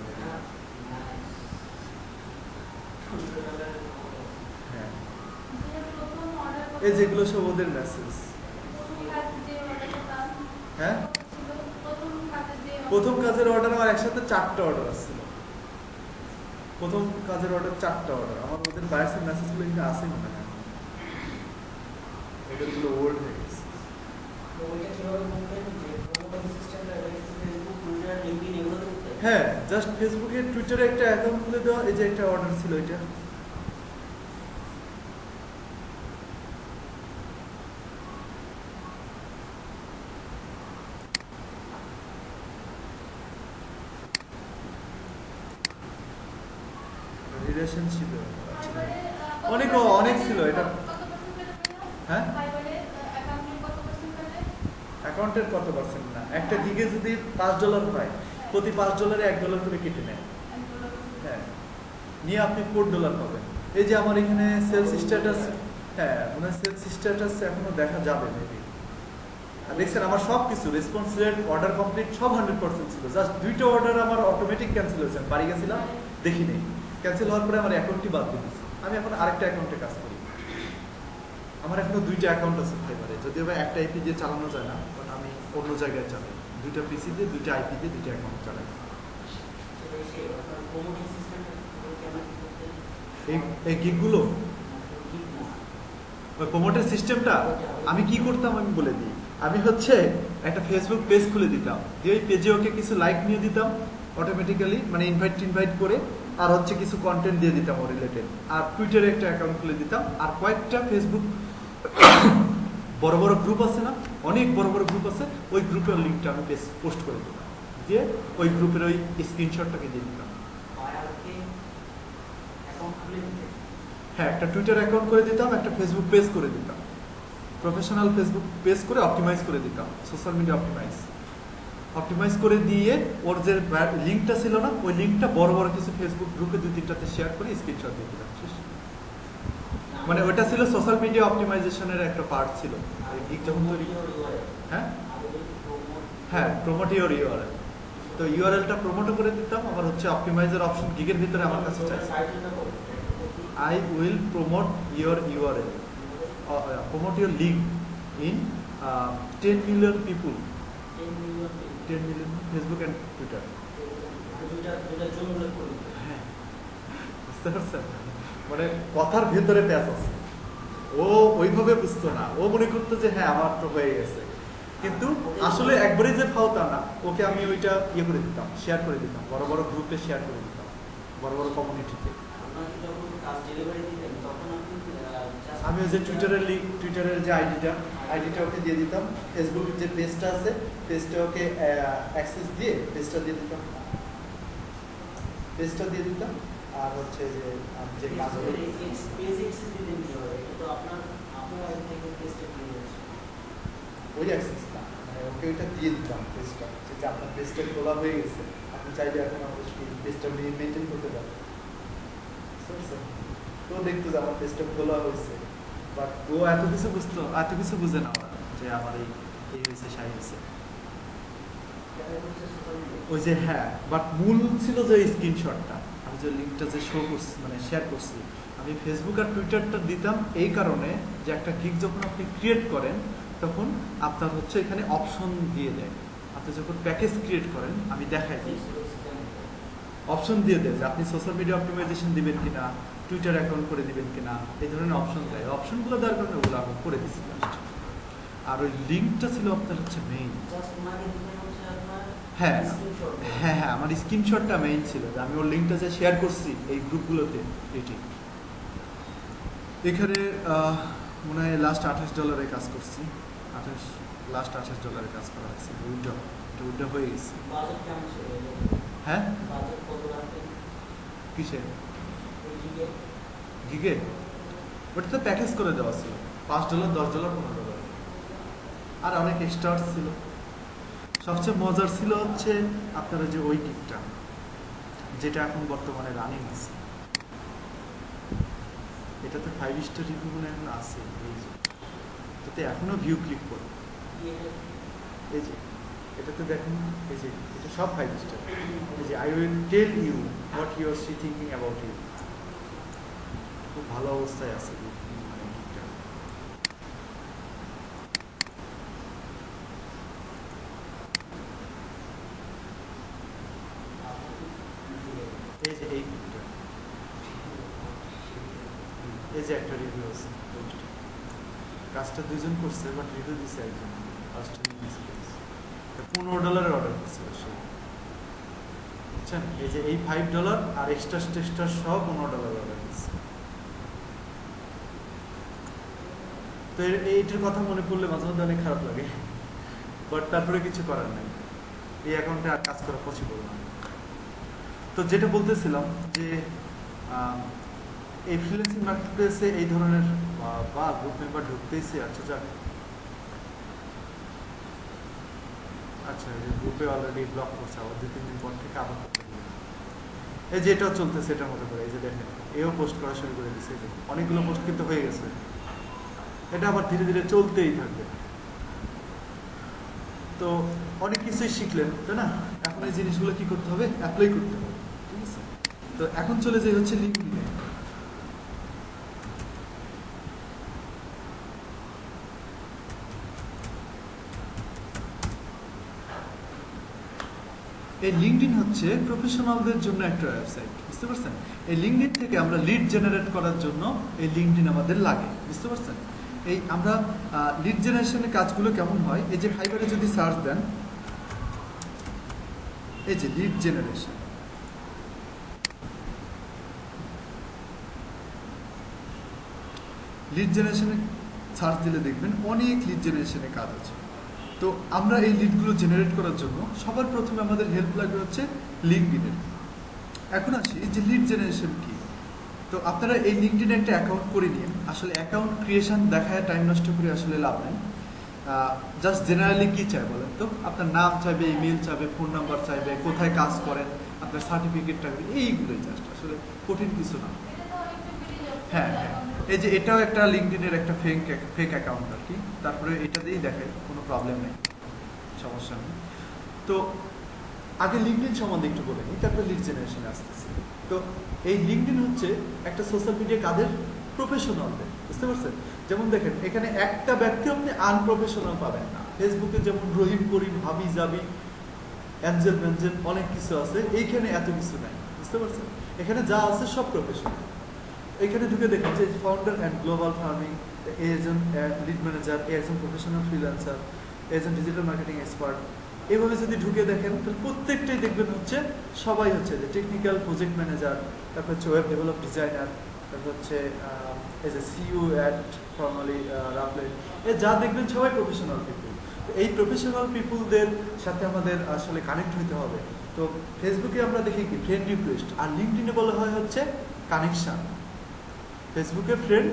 হ্যাঁ। এই যেগুলো সব ওদের মেসেজ হ্যাঁ? প্রথম কাজের অর্ডার আমার একসাথে চারটা অর্ডার আসছিল। প্রথম কাজের অর্ডার চারটা অর্ডার আমার ওদের বায়ার্সের মেসেজগুলো কিন্তু আসে মনে হয় ওল্ড হয়ে হ্যাঁ জাস্ট ফেসবুকে টুইটারে একটা অ্যাকাউন্ট খুলে দেওয়া এই যে একটা অর্ডার ছিল এটা রিলেশনশিপে অনেক অনেক ছিল এটা হ্যাঁ অ্যাকাউন্টের কত পার্সেন্ট না একটা দিকে যদি পাঁচ ডলার হয় প্রতি পাঁচ ডলারে এক ডলার করে কেটে নেয়। হ্যাঁ নিয়ে আপনি ফোর ডলার পাবেন। এই যে আমার এখানে সেলস স্ট্যাটাস হ্যাঁ মানে সেলস স্ট্যাটাস এখনও দেখা যাবে মেবি আর দেখছেন, আমার সব কিছু রেসপন্স রেট অর্ডার কমপ্লিট সব হান্ড্রেড পার্সেন্ট ছিল। জাস্ট দুইটা অর্ডার আমার অটোমেটিক ক্যান্সেল হয়েছে। আমি বাড়ি গেছিলাম, দেখিনি। ক্যান্সেল হওয়ার পরে আমার অ্যাকাউন্টটি বাদ দিয়ে দিয়েছি। আমি এখন আরেকটা অ্যাকাউন্টে কাজ করি। আমার এখনও দুইটা অ্যাকাউন্ট আছে ফাইবারে যদিও একটা আইপি দিয়ে চালানো যায় না বাট আমি অন্য জায়গায় চালাই। দুইটা পিসি দিয়ে, দুইটা দিয়ে, দুইটা অ্যাকাউন্ট চালাই। এই গিগগুলো ওই প্রমোটের সিস্টেমটা আমি কি করতাম আমি বলে দিই। আমি হচ্ছে একটা ফেসবুক পেজ খুলে দিতাম। দিয়ে ওই পেজে ওকে কিছু লাইক নিয়ে দিতাম অটোমেটিক্যালি মানে ইনভাইট ইনভাইট করে, আর হচ্ছে কিছু কন্টেন্ট দিয়ে দিতাম ও রিলেটেড আর টুইটারে একটা অ্যাকাউন্ট খুলে দিতাম। আর কয়েকটা ফেসবুক বড় বড় গ্রুপ আছে না? অনেক বড় বড় গ্রুপ আছে। ওই গ্রুপের লিঙ্কটা আমি পোস্ট করে দিতাম দিয়ে ওই গ্রুপের ওই স্ক্রিনশটটাকে দিয়ে দিতে হ্যাঁ একটা টুইটার অ্যাকাউন্ট করে দিতাম, একটা ফেসবুক পেজ করে দিতাম। প্রফেশনাল ফেসবুক পেজ করে অপটিমাইজ করে দিতাম। সোশ্যাল মিডিয়া অপটিমাইজ অপটিমাইজ করে দিয়ে ওর যে লিঙ্কটা ছিল না, ওই লিঙ্কটা বড় বড় কিছু ফেসবুক গ্রুপে দুই তিনটাতে শেয়ার করে স্ক্রিনশট দিয়ে দিলাম। শেষ। মানে ওটা ছিল সোশ্যাল মিডিয়া অপটিমাইজেশনের একটা পার্ট ছিল। এই গিগ যখন তৈরি হ্যাঁ? হ্যাঁ প্রমোট ইউর ইউআরএল তো ইউআরএলটা প্রমোটও করে দিতাম আবার হচ্ছে অপটিমাইজার অপশন গিগের ভিতরে আমার কাছে চাইছে will promote your URL, uh, uh, promote your link in uh, 10 million people, 10 million Facebook হ্যাঁ। বুঝতে পারছেন? মানে কথার ভেতরে প্যাচ আছে। ও ওইভাবে বুঝতো না। ও মনে করতো যে হ্যাঁ আমার তো হয়ে গেছে। কিন্তু আসলে একবারে যে ফাওতা না ওকে আমি ওইটা ইয়ে করে দিতাম শেয়ার করে দিতাম। বড় বড় গ্রুপে শেয়ার করে দিতাম বড় বড় কমিউনিটিতে আমি ওই যে টুইটারের লিঙ্ক টুইটারের যে আইডিটা আইডিটা ওকে দিয়ে দিতাম। ফেসবুকের যে পেজটা আছে পেজটা ওকে অ্যাক্সেস দিয়ে পেজটা দিয়ে দিতাম। পেজটা দিয়ে দিতাম। আর হচ্ছে যে আমি যে কাজগুলো ওই অ্যাক্সেসটা মানে ওকে ওইটা দিয়ে দিতাম পেজটা যে আপনার পেজটা খোলা হয়ে গেছে আপনি চাইলে এখন আমাদের পেজটা মেনটেন করতে পারবেন তো দেখতো যে আমার পেজটা খোলা হয়েছে বাট ও এত কিছু বুঝতো এত কিছু বুঝে না যে আমার এই এই হয়েছে সাই হয়েছে। ওই যে হ্যাঁ বাট মূল ছিল যে স্ক্রিনশটটা যে লিঙ্কটা যে শো করছি মানে শেয়ার করছি, আমি ফেসবুক আর টুইটারটা দিতাম এই কারণে যে একটা গিগ যখন আপনি ক্রিয়েট করেন, তখন আপনার হচ্ছে এখানে অপশন দিয়ে দেয়। আপনি যখন প্যাকেজ ক্রিয়েট করেন, আমি দেখাই দিই। অপশন দিয়ে দেয় যে আপনি সোশ্যাল মিডিয়া অপটিমাইজেশন দিবেন কিনা টুইটার অ্যাকাউন্ট করে দিবেন কিনা, এই ধরনের অপশন দেয়। অপশনগুলো দেওয়ার কারণে ওগুলো আমি করে দিচ্ছি আর ওই লিঙ্কটা ছিল আপনার হচ্ছে মেইন হ্যাঁ হ্যাঁ হ্যাঁ আমার স্ক্রিনশটটা মেইন ছিল যে আমি ওর লিঙ্কটা যে শেয়ার করছি এই গ্রুপগুলোতে এটি। এখানে মনে হয় লাস্ট আঠাশ ডলারে কাজ করছি। আঠাশ লাস্ট আঠাশ ডলারে কাজ করা হয়েছে উইড্রো এটা উইড্রো হয়ে গেছে। হ্যাঁ? কিসে গিগে ওটাতে প্যাকেজ করে দেওয়া ছিল। পাঁচ ডলার দশ ডলার পনেরো ডলার আর অনেক স্টার ছিল। সবচেয়ে মজার ছিল হচ্ছে আপনারা যে ওই গিকটা যেটা এখন বর্তমানে রানিং আছে। এটাতে ফাইভ স্টার রিভিউ মনে এখন আছে, এই যে। এটাতে এখনও ভিউ ক্লিক করে এই যে, এটাতে দেখেন, এই যে, এটা সব ফাইভ স্টার এই যে I will tell you what you are see thinking about you খুব ভালো অবস্থায় আছে মানে গিকটা এই যে এই এই যে একটা রিভিউ আছে কাজটা দুজন করছে বাট রিভিউ দিছে একজন। পনেরো ডলারের অর্ডার করছে বুঝছেন? এই যে এই ফাইভ ডলার আর এক্সট্রা টেক্সট্রা সব পনেরো ডলার অর্ডার দিচ্ছে তো এইটার কথা মনে পড়লে মাঝে মধ্যে অনেক খারাপ লাগে। বাট তারপরে কিছু করার নাই। এই অ্যাকাউন্টে আর কাজ করা পসিবল না। তো যেটা বলতেছিলাম যে এই ফ্রিল্যান্সিং মার্কেট প্লেসে এই ধরনের বা গ্রুপ মেম্বার ঢুকতেইছে আচ্ছা যাক। আচ্ছা গ্রুপে অলরেডি ব্লক করছে, আবার দুই, তিন দিন পর থেকে আবার এই যে এটাও চলতেছে, এটার মতো করে, এই যে দেখেন, এও পোস্ট করা শুরু করে দিচ্ছে অনেকগুলো পোস্ট কিন্তু হয়ে গেছে। এটা আবার ধীরে ধীরে চলতেই থাকবে। তো অনেক কিছুই শিখলেন, তাই না? এখন এই জিনিসগুলো কি করতে হবে? অ্যাপ্লাই করতে হবে। তো এখন চলে যাই হচ্ছে লিঙ্কডিনে এই লিঙ্কডিন হচ্ছে প্রফেশনালদের জন্য একটা ওয়েবসাইট বুঝতে পারছেন? এই লিঙ্কডিন থেকে আমরা লিড জেনারেট করার জন্য এই লিঙ্কডিন আমাদের লাগে, বুঝতে পারছেন? এই আমরা লিড জেনারেশনের কাজগুলো কেমন হয়? এই যে ফাইবারে যদি সার্চ দেন, এই যে লিড জেনারেশন লিড জেনারেশনে সার্চ দিলে দেখবেন অনেক লিড জেনারেশনে কাজ আছে। তো আমরা এই লিডগুলো জেনারেট করার জন্য সবার প্রথমে আমাদের হেল্প লাগবে হচ্ছে লিঙ্কডিনের এখন আসি যে লিড জেনারেশন কি? তো আপনারা এই লিঙ্কডিনে একটা অ্যাকাউন্ট করে নিন। আসলে অ্যাকাউন্ট ক্রিয়েশন দেখায় টাইম নষ্ট করে আসলে লাভ নেই। জাস্ট জেনারেলি কি চাই বলেন তো? আপনার নাম চাইবে ইমেল চাইবে ফোন নাম্বার চাইবে, কোথায় কাজ করেন, আপনার সার্টিফিকেট চাইবে এইগুলোই জাস্ট আসলে কঠিন কিছু না। হ্যাঁ হ্যাঁ। এই যে এটাও একটা লিঙ্কডিনের একটা ফেক ফেক অ্যাকাউন্ট আর কি। তারপরে এটা দিয়েই দেখায় কোনো প্রবলেম নেই, সমস্যা নেই। তো আগে লিঙ্কডিন সম্বন্ধে একটু বলে নিই, তারপরে লিড জেনারেশনে আসতেছে। তো এই লিঙ্কডিন হচ্ছে একটা সোশ্যাল মিডিয়া কাদের প্রফেশনালদের বুঝতে পারছেন? যেমন দেখেন, এখানে একটা ব্যক্তি আপনি আনপ্রফেশনাল পাবেন না। ফেসবুকে যেমন রহিম করিম, হাবি জাবি, অ্যাঞ্জেল ম্যাঞ্জেল, অনেক কিছু আছে, এইখানে এত কিছু নাই, বুঝতে পারছেন? এখানে যা আছে সব প্রফেশনাল এখানে ঢুকে দেখেন যে ফাউন্ডার অ্যান্ড গ্লোবাল ফার্মিং একজন লিড ম্যানেজার একজন প্রফেশনাল ফ্রিল্যান্সার একজন ডিজিটাল মার্কেটিং এক্সপার্ট এইভাবে যদি ঢুকে দেখেন, তাহলে প্রত্যেকটাই দেখবেন হচ্ছে সবাই হচ্ছে যে টেকনিক্যাল প্রজেক্ট ম্যানেজার তারপর হচ্ছে ওয়েব ডেভেলপ ডিজাইনার তারপর হচ্ছে এজ এ সিইউ অ্যাট ফর্মালি রাফলেট এ যা দেখবেন সবাই প্রফেশনাল পিপুল এই প্রফেশনাল পিপুলদের সাথে আমাদের আসলে কানেক্ট হইতে হবে। তো ফেসবুকে আমরা দেখি কি ফ্রেন্ড রিকোয়েস্ট আর লিঙ্কডিনে বলা হয় হচ্ছে কানেকশন ফেসবুকে ফ্রেন্ড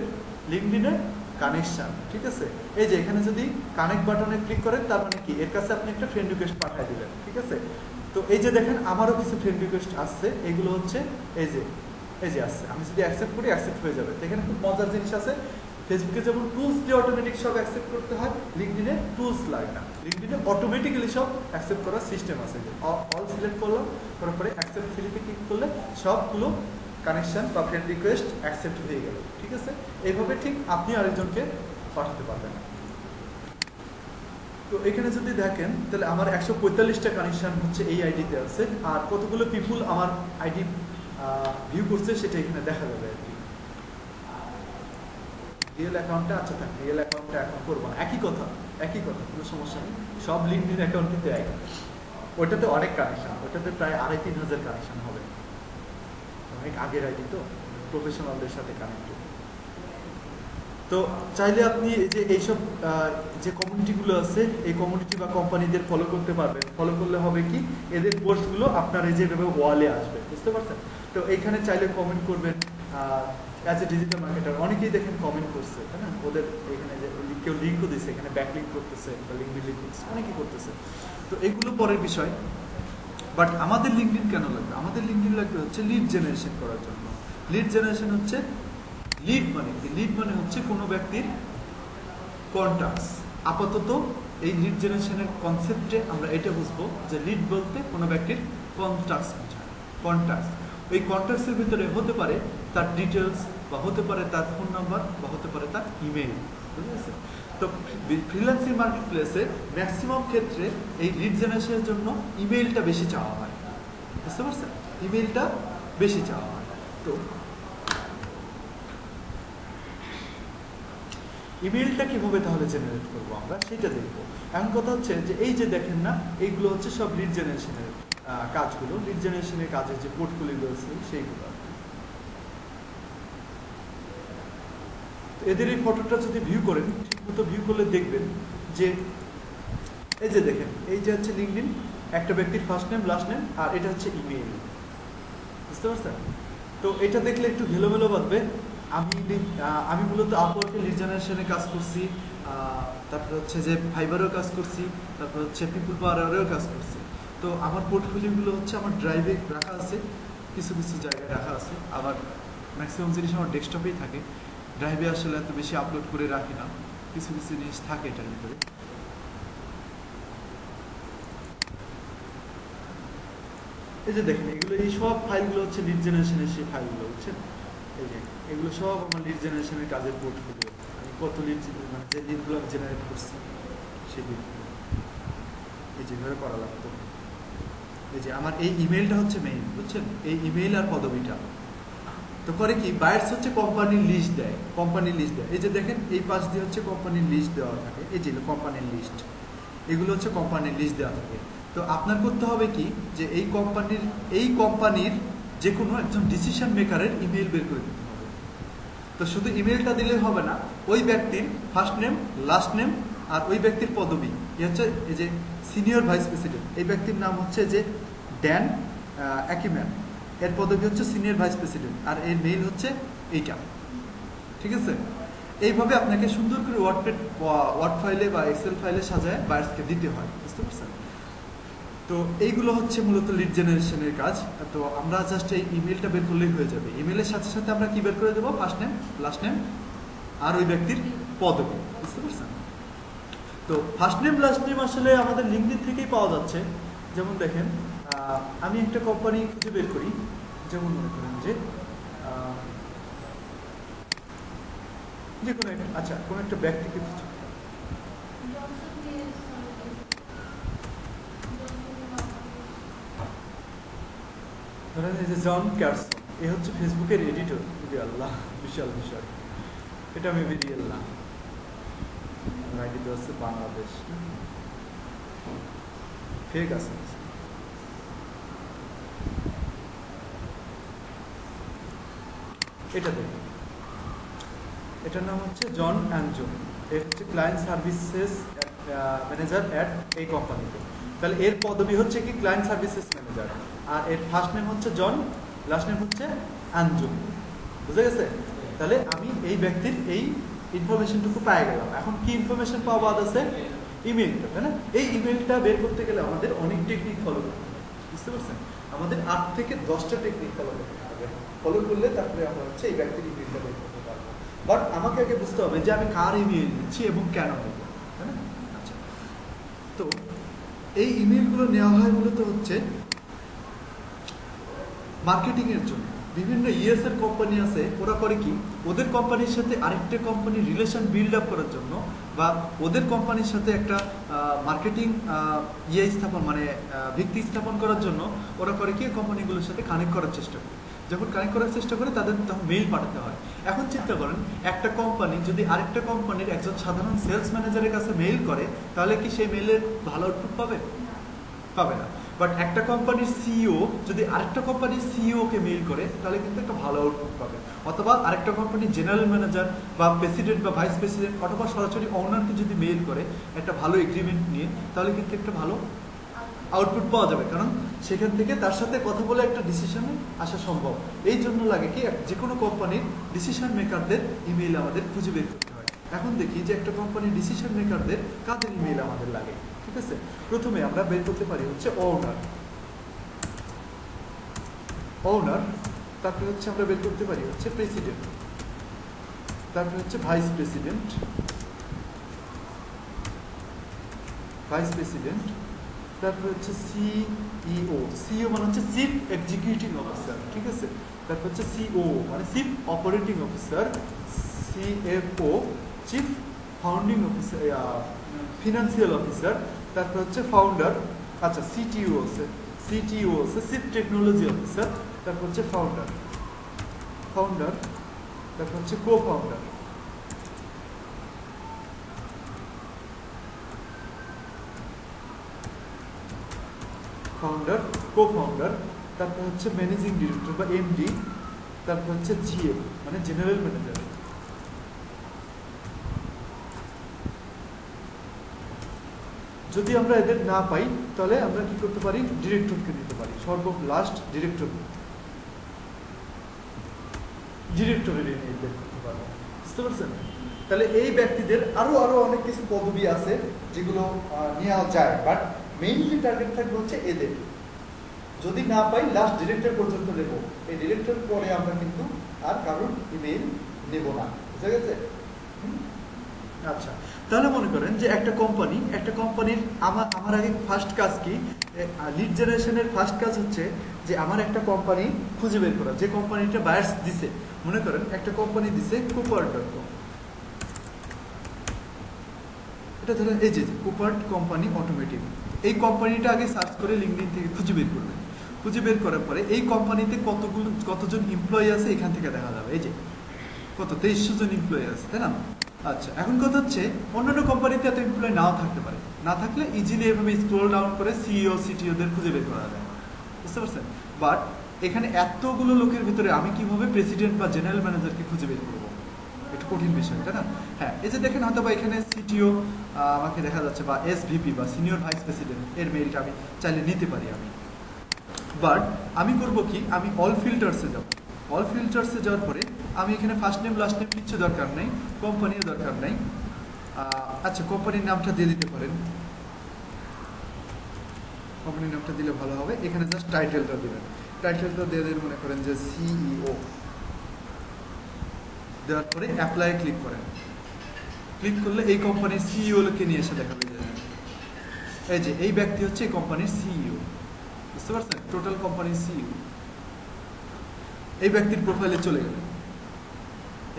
লিঙ্কডিনে কানেকশন ঠিক আছে? এই যে এখানে যদি কানেক্ট বাটনে ক্লিক করেন, তার মানে কি? এর কাছে আপনি একটা ফ্রেন্ড রিকোয়েস্ট পাঠিয়ে দিলেন ঠিক আছে? তো এই যে দেখেন, আমারও কিছু ফ্রেন্ড রিকোয়েস্ট আসছে। এগুলো হচ্ছে, এই যে এই যে আসছে। আমি যদি অ্যাকসেপ্ট করি অ্যাকসেপ্ট হয়ে যাবে। তো এখানে খুব মজার জিনিস আছে। ফেসবুকে যেমন টুলস দিয়ে অটোমেটিক সব অ্যাকসেপ্ট করতে হয় লিঙ্কডিনে টুলস লাগে না। লিঙ্কডিনে অটোমেটিক্যালি সব অ্যাকসেপ্ট করার সিস্টেম আছে। অল সিলেক্ট করলাম, করার পরে অ্যাকসেপ্ট ফিলিতে ক্লিক করলে সবগুলো কানেকশন বা ফ্রেন্ড রিকোয়েস্ট অ্যাকসেপ্ট হয়ে গেল, ঠিক আছে? এইভাবে ঠিক আপনি আরেকজনকে পাঠাতে পারবেন। তো এখানে যদি দেখেন, তাহলে আমার একশো পঁয়তাল্লিশটা কানেকশন হচ্ছে এই আইডিতে আছে, আর কতগুলো পিপুল আমার আইডি ভিউ করছে সেটা এখানে দেখা যাবে আর কি। রিয়েল অ্যাকাউন্টটা আচ্ছা থাক রিয়েল অ্যাকাউন্টটা এখন করব না। একই কথা একই কথা, কোনো সমস্যা নেই। সব লিঙ্কডিন অ্যাকাউন্ট কিন্তু এক ওইটাতে অনেক কানেকশন ওইটাতে প্রায় আড়াই তিন হাজার কানেকশন হবে। অনেক আগের আইডি, তো প্রফেশনালদের সাথে কানেক্টেড তো চাইলে আপনি যে এইসব যে কমিউনিটিগুলো আছে, এই কমিউনিটি বা কোম্পানিদের ফলো করতে পারবেন। ফলো করলে হবে কি, এদের পোস্টগুলো আপনার এই যেভাবে ওয়ালে আসবে। বুঝতে পারছেন? তো এইখানে চাইলে কমেন্ট করবেন অ্যাজ এ ডিজিটাল মার্কেটার অনেকেই দেখেন কমেন্ট করছে, তাই না? ওদের এখানে যে কেউ লিঙ্কও দিচ্ছে এখানে ব্যাক লিঙ্ক করতেছে, বা লিঙ্ক বিল্ডিং করতেছে, অনেকেই করতেছে। তো এগুলো পরের বিষয়। বাট আমাদের লিঙ্কডিন কেন লাগবে? আমাদের লিঙ্কডিন লাগবে হচ্ছে লিড জেনারেশন করার জন্য। লিড জেনারেশন হচ্ছে লিড মানে লিড মানে হচ্ছে কোনো ব্যক্তির কন্ট্যাক্টস আপাতত এই লিড জেনারেশনের কনসেপ্টে আমরা এটা বুঝব যে লিড বলতে কোনো ব্যক্তির কন্ট্যাক্টস বোঝায়। কন্ট্যাক্টস ওই কন্ট্যাক্টসের ভিতরে হতে পারে তার ডিটেলস বা হতে পারে তার ফোন নাম্বার বা হতে পারে তার ইমেল বুঝতে তো ফ্রিল্যান্সিং মার্কেট প্লেসে ম্যাক্সিমাম ক্ষেত্রে এই লিড জেনারেশনের জন্য ইমেলটা বেশি চাওয়া হয়। বুঝতে পারছেন? ইমেলটা বেশি চাওয়া হয়। তো ইমেলটা কীভাবে তাহলে জেনারেট করব আমরা? সেটা দেখব। এখন কথা হচ্ছে যে এই যে দেখেন না, এইগুলো হচ্ছে সব লিড জেনারেশনের কাজগুলো। লিড জেনারেশনের কাজের যে পোর্টফোলিও আছে, সেইগুলো। এদের এই ফটোটা যদি ভিউ করেন, ঠিকমতো ভিউ করলে দেখবেন যে, এই যে দেখেন, এই যে হচ্ছে লিঙ্কডিন একটা ব্যক্তির ফার্স্ট নেম লাস্ট নেম আর এটা হচ্ছে ইমেল বুঝতে পারছেন? তো এটা দেখলে একটু ঘেলোমেলো বাঁধবে আমি আমি মূলত আপওয়ার্কে লিড জেনারেশনে কাজ করছি তারপর হচ্ছে যে ফাইবারেও কাজ করছি, তারপর হচ্ছে পিপুল পাওয়ারেও কাজ করছি। তো আমার পোর্টফোলিওগুলো হচ্ছে আমার ড্রাইভে রাখা আছে, কিছু কিছু জায়গায় রাখা আছে। আবার ম্যাক্সিমাম জিনিস আমার ডেস্কটপেই থাকে। ড্রাইভে আসলে এত বেশি আপলোড করে রাখি না। কিছু কিছু জিনিস থাকে এটার ভিতরে। এই যে দেখেন, এগুলো, এই সব ফাইলগুলো হচ্ছে লিড জেনারেশনের সেই ফাইলগুলো বুঝছেন? এই যে, এগুলো সব আমার লিড জেনারেশনের কাজের পোর্টফোলিও আমি কত লিড মানে যে লিডগুলো আমি জেনারেট করছি, সেই লিডগুলো এই যেভাবে করা লাগতো। এই যে, আমার এই ইমেলটা হচ্ছে মেইন বুঝছেন? এই ইমেল আর পদবিটা। তো করে কি বায়ার্স হচ্ছে কোম্পানির লিস্ট দেয় কোম্পানির লিস্ট দেয়। এই যে দেখেন, এই পাশ দিয়ে হচ্ছে কোম্পানির লিস্ট দেওয়া থাকে। এই যে কোম্পানির লিস্ট এগুলো হচ্ছে কোম্পানির লিস্ট দেওয়া থাকে। তো আপনার করতে হবে কি, যে এই কোম্পানির এই কোম্পানির যে কোনো একজন ডিসিশন মেকারের ইমেল বের করে দিতে হবে। তো শুধু ইমেলটা দিলে হবে না, ওই ব্যক্তির ফার্স্ট নেম লাস্ট নেম আর ওই ব্যক্তির পদবি। এ হচ্ছে এই যে সিনিয়র ভাইস প্রেসিডেন্ট এই ব্যক্তির নাম হচ্ছে যে ড্যান অ্যাকিম্যান এর পদবি হচ্ছে সিনিয়র ভাইস প্রেসিডেন্ট, আর এর মেইল হচ্ছে এইটা। ঠিক আছে? এইভাবে আপনাকে সুন্দর করে ওয়ার্ডপেড ওয়ার্ড ফাইলে বা এক্সেল ফাইলে সাজায় বায়ার্সকে দিতে হয়, বুঝতে পারছেন? তো এইগুলো হচ্ছে মূলত লিড জেনারেশনের কাজ। তো আমরা জাস্ট এই ইমেলটা বের করলেই হয়ে যাবে। ইমেলের সাথে সাথে আমরা কি বের করে দেবো? ফার্স্ট নেম লাস্ট নেম আর ওই ব্যক্তির পদবি, বুঝতে পারছেন? তো ফার্স্ট নেম লাস্ট নেম আসলে আমাদের লিঙ্কডিন থেকেই পাওয়া যাচ্ছে। যেমন দেখেন আমি একটা কোম্পানি খুঁজে বের করি, যেমন মনে করেন যে কোনো একটা আচ্ছা কোনো একটা ব্যক্তিকে খুঁজে ধরেন এই যে জন ক্যারসন এ হচ্ছে ফেসবুকের এডিটর আল্লাহ, বিশাল বিষয়। এটা আমি তো হচ্ছে বাংলাদেশ। ফেক আছে। এটা দেখুন। এটার নাম হচ্ছে জন অ্যাঞ্জন এ হচ্ছে ক্লায়েন্ট সার্ভিসেস ম্যানেজার অ্যাট এই কোম্পানিতে তাহলে এর পদবি হচ্ছে কি ক্লায়েন্ট সার্ভিসেস ম্যানেজার আর এর ফার্স্ট নেম হচ্ছে জন লাস্ট নেম হচ্ছে অ্যাঞ্জন বুঝে গেছে? তাহলে আমি এই ব্যক্তির এই ইনফরমেশনটুকু পেয়ে গেলাম। এখন কি ইনফরমেশন পাওয়া বাদ আছে ইমেলটা তাই না? এই ইমেলটা বের করতে গেলে আমাদের অনেক টেকনিক ফলো করতে বুঝতে পারছেন? আমাদের আট থেকে দশটা টেকনিক ফলো করতে হবে। ফলো করলে তারপরে আমরা হচ্ছে এই ব্যক্তির ইমেলটা বের করতে পারব। বাট আমাকে আগে বুঝতে হবে যে আমি কার ইমেল নিচ্ছি এবং কেন নেব হ্যাঁ আচ্ছা। তো এই ইমেলগুলো নেওয়া হয় মূলত হচ্ছে মার্কেটিংয়ের জন্য। বিভিন্ন ইএস এর কোম্পানি আছে, ওরা করে কি? ওদের কোম্পানির সাথে আরেকটা কোম্পানির রিলেশন বিল্ড আপ করার জন্য বা ওদের কোম্পানির সাথে একটা মার্কেটিং ইয়ে স্থাপন মানে ভিত্তি স্থাপন করার জন্য ওরা করে কি? কোম্পানিগুলোর সাথে কানেক্ট করার চেষ্টা করে। যখন কানেক্ট করার চেষ্টা করে, তাদের তখন মেইল পাঠাতে হয়। এখন চিন্তা করেন, একটা কোম্পানি যদি আরেকটা কোম্পানির একজন সাধারণ সেলস ম্যানেজারের কাছে মেইল করে, তাহলে কি সেই মেইলের ভালো আউটপুট পাবে? পাবে না। বাট একটা কোম্পানির সিইও যদি আরেকটা কোম্পানির সিইও কে মেইল করে, তাহলে কিন্তু একটা ভালো আউটপুট পাবে। অথবা আরেকটা কোম্পানির জেনারেল ম্যানেজার বা প্রেসিডেন্ট বা ভাইস প্রেসিডেন্ট অথবা সরাসরি ওনারকে যদি মেইল করে, একটা ভালো এগ্রিমেন্ট নিয়ে, তাহলে কিন্তু একটা ভালো আউটপুট পাওয়া যাবে। কারণ সেখান থেকে তার সাথে কথা বলে একটা ডিসিশনে আসা সম্ভব। এই জন্য লাগে কি যে কোনো কোম্পানির ডিসিশন মেকারদের ইমেইল আমাদের খুঁজে বের করতে হয়। এখন দেখি যে একটা কোম্পানির ডিসিশন মেকারদের কাদের ইমেইল আমাদের লাগে। ঠিক আছে? প্রথমে আমরা বের করতে পারি হচ্ছে ওনার ওনার তারপরে হচ্ছে আমরা বের করতে পারি হচ্ছে প্রেসিডেন্ট তারপরে হচ্ছে ভাইস প্রেসিডেন্ট ভাইস প্রেসিডেন্ট তারপর হচ্ছে সিইও সিইও মানে হচ্ছে চিফ এক্সিকিউটিভ অফিসার ঠিক আছে? তারপর হচ্ছে সিও মানে chief operating officer CFO chief founding officer financial officer তারপর হচ্ছে ফাউন্ডার আচ্ছা সিটিও আছে সিটিও আছে চিফ টেকনোলজি অফিসার তারপর হচ্ছে ফাউন্ডার ফাউন্ডার তারপর হচ্ছে co founder founder co founder তারপর হচ্ছে ম্যানেজিং ডিরেক্টর বা এমডি তারপর হচ্ছে জিএম মানে জেনারেল ম্যানেজার যদি আমরা এদের না পাই, তাহলে আমরা কি করতে পারি? ডিরেক্টরকে দিতে পারি। সর্ব লাস্ট ডিরেক্টর। ডিরেক্টরের করতে পারব। বুঝতে পারছেন? তাহলে এই ব্যক্তিদের আরও আরও অনেক কিছু পদবি আছে যেগুলো নেওয়া যায় বাট মেইনলি টার্গেট থাকবে হচ্ছে এদের। যদি না পাই লাস্ট ডিরেক্টর পর্যন্ত নেব। এই ডিরেক্টর পরে আমরা কিন্তু আর কারোর ইমেইল নেব না। বুঝা গেছে? আচ্ছা তাহলে মনে করেন যে একটা কোম্পানি একটা কোম্পানির আমার আমার আগে ফার্স্ট কাজ কি? লিড জেনারেশনের ফার্স্ট কাজ হচ্ছে যে আমার একটা কোম্পানি খুঁজে বের করা। যে কোম্পানিটা বায়ার্স দিছে, মনে করেন একটা কোম্পানি দিছে কুপার ডট কম এটা ধরেন এই যে কোম্পানি অটোমেটিভ এই কোম্পানিটা আগে সার্চ করে লিঙ্কডিন থেকে খুঁজে বের করবেন। খুঁজে বের করার পরে এই কোম্পানিতে কতগুলো, কতজন এমপ্লয়ি আছে এখান থেকে দেখা যাবে। এই যে, কত, তেইশশো জন এমপ্লয়ি আছে, তাই না? আচ্ছা এখন কথা হচ্ছে, অন্যান্য কোম্পানিতে এত এমপ্লয়ি নাও থাকতে পারে। না থাকলে ইজিলি এভাবে স্ক্রোল ডাউন করে সিইও সিটিওদের খুঁজে বের করা যায়। বুঝতে পারছেন? বাট এখানে এতগুলো লোকের ভিতরে আমি কীভাবে প্রেসিডেন্ট বা জেনারেল ম্যানেজারকে খুঁজে বের করব? একটু কঠিন বিষয়, তাই না? হ্যাঁ এই যে দেখেন হয়তো বা এখানে সিটিও আমাকে দেখা যাচ্ছে, বা এসভিপি বা সিনিয়র ভাইস প্রেসিডেন্ট এর মেইলটা আমি চাইলে নিতে পারি আমি। বাট আমি করব কি? আমি অল ফিল্টার্সে যাব। অল ফিল্টার্সে যাওয়ার পরে আমি এখানে ফার্স্ট নেম লাস্ট নেম কিচ্ছু দরকার নেই কোম্পানির দরকার নেই। আচ্ছা কোম্পানির নামটা দিয়ে দিতে পারেন। কোম্পানির নামটা দিলে ভালো হবে। এখানে জাস্ট টাইটেলটা দেবেন। টাইটেলটা দিয়ে দেবেন মনে করেন যে সিইও দেওয়ার পরে অ্যাপ্লাই ক্লিক করেন। ক্লিক করলে এই কোম্পানির সিইওকে নিয়ে এসে দেখাবে যে, এই যে, এই ব্যক্তি হচ্ছে এই কোম্পানির সিইও বুঝতে পারছেন? টোটাল কোম্পানির সিইও এই ব্যক্তির প্রোফাইলে চলে গেলেন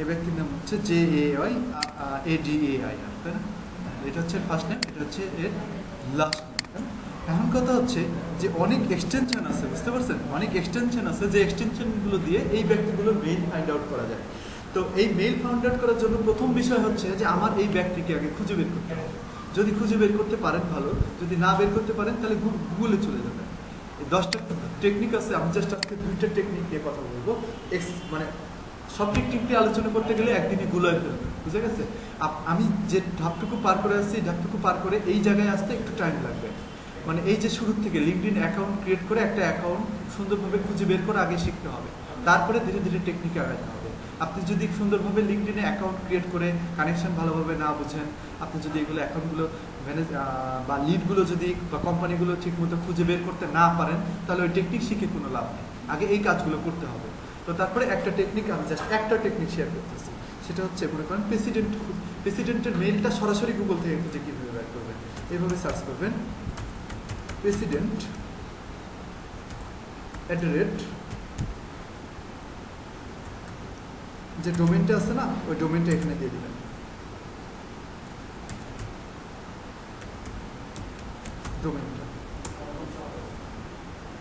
এই ব্যক্তির নাম হচ্ছে J A I A D A I R তাই না? এটা হচ্ছে ফার্স্ট নেম এটা হচ্ছে এর লাস্ট নেম এখন কথা হচ্ছে যে অনেক এক্সটেনশন আছে, বুঝতে পারছেন? অনেক এক্সটেনশন আছে, যে এক্সটেনশনগুলো দিয়ে এই ব্যক্তিগুলো মেইল ফাইন্ড আউট করা যায়। তো এই মেইল ফাইন্ড আউট করার জন্য প্রথম বিষয় হচ্ছে যে আমার এই ব্যক্তিকে আগে খুঁজে বের করতে হবে। যদি খুঁজে বের করতে পারেন ভালো, যদি না বের করতে পারেন তাহলে গুগলে চলে যাবেন। দশটা টেকনিক আছে, আমি জাস্ট আজকে দুইটা টেকনিক নিয়ে কথা বলব। মানে সব টেকনিক নিয়ে আলোচনা করতে গেলে একদিনে গুলোয় ফেলবে, বুঝে গেছে? আমি যে ধাপটুকু পার করে আসছি ধাপটুকু পার করে এই জায়গায় আসতে একটু টাইম লাগবে। মানে এই যে শুরু থেকে লিঙ্কডিন অ্যাকাউন্ট ক্রিয়েট করে একটা অ্যাকাউন্ট সুন্দরভাবে খুঁজে বের করে আগে শিখতে হবে। তারপরে ধীরে ধীরে টেকনিকে আগাতে হবে। আপনি যদি সুন্দরভাবে লিঙ্কডিনে অ্যাকাউন্ট ক্রিয়েট করে কানেকশন ভালোভাবে না বুঝেন, আপনি যদি এগুলো অ্যাকাউন্টগুলো ম্যানেজ বা লিডগুলো যদি বা কোম্পানিগুলো ঠিকমতো খুঁজে বের করতে না পারেন, তাহলে ওই টেকনিক শিখে কোনো লাভ নেই। আগে এই কাজগুলো করতে হবে। তো তারপরে একটা টেকনিক আমি জাস্ট একটা টেকনিক শেয়ার করতেছি। সেটা হচ্ছে মনে করেন প্রেসিডেন্ট প্রেসিডেন্টের মেইলটা সরাসরি গুগল থেকে খুঁজে কীভাবে বের করবেন? এইভাবে সার্চ করবেন। প্রেসিডেন্ট অ্যাট দ্য রেট যে ডোমেনটা আছে না, ওই ডোমেনটা এখানে দিয়ে দিবেন।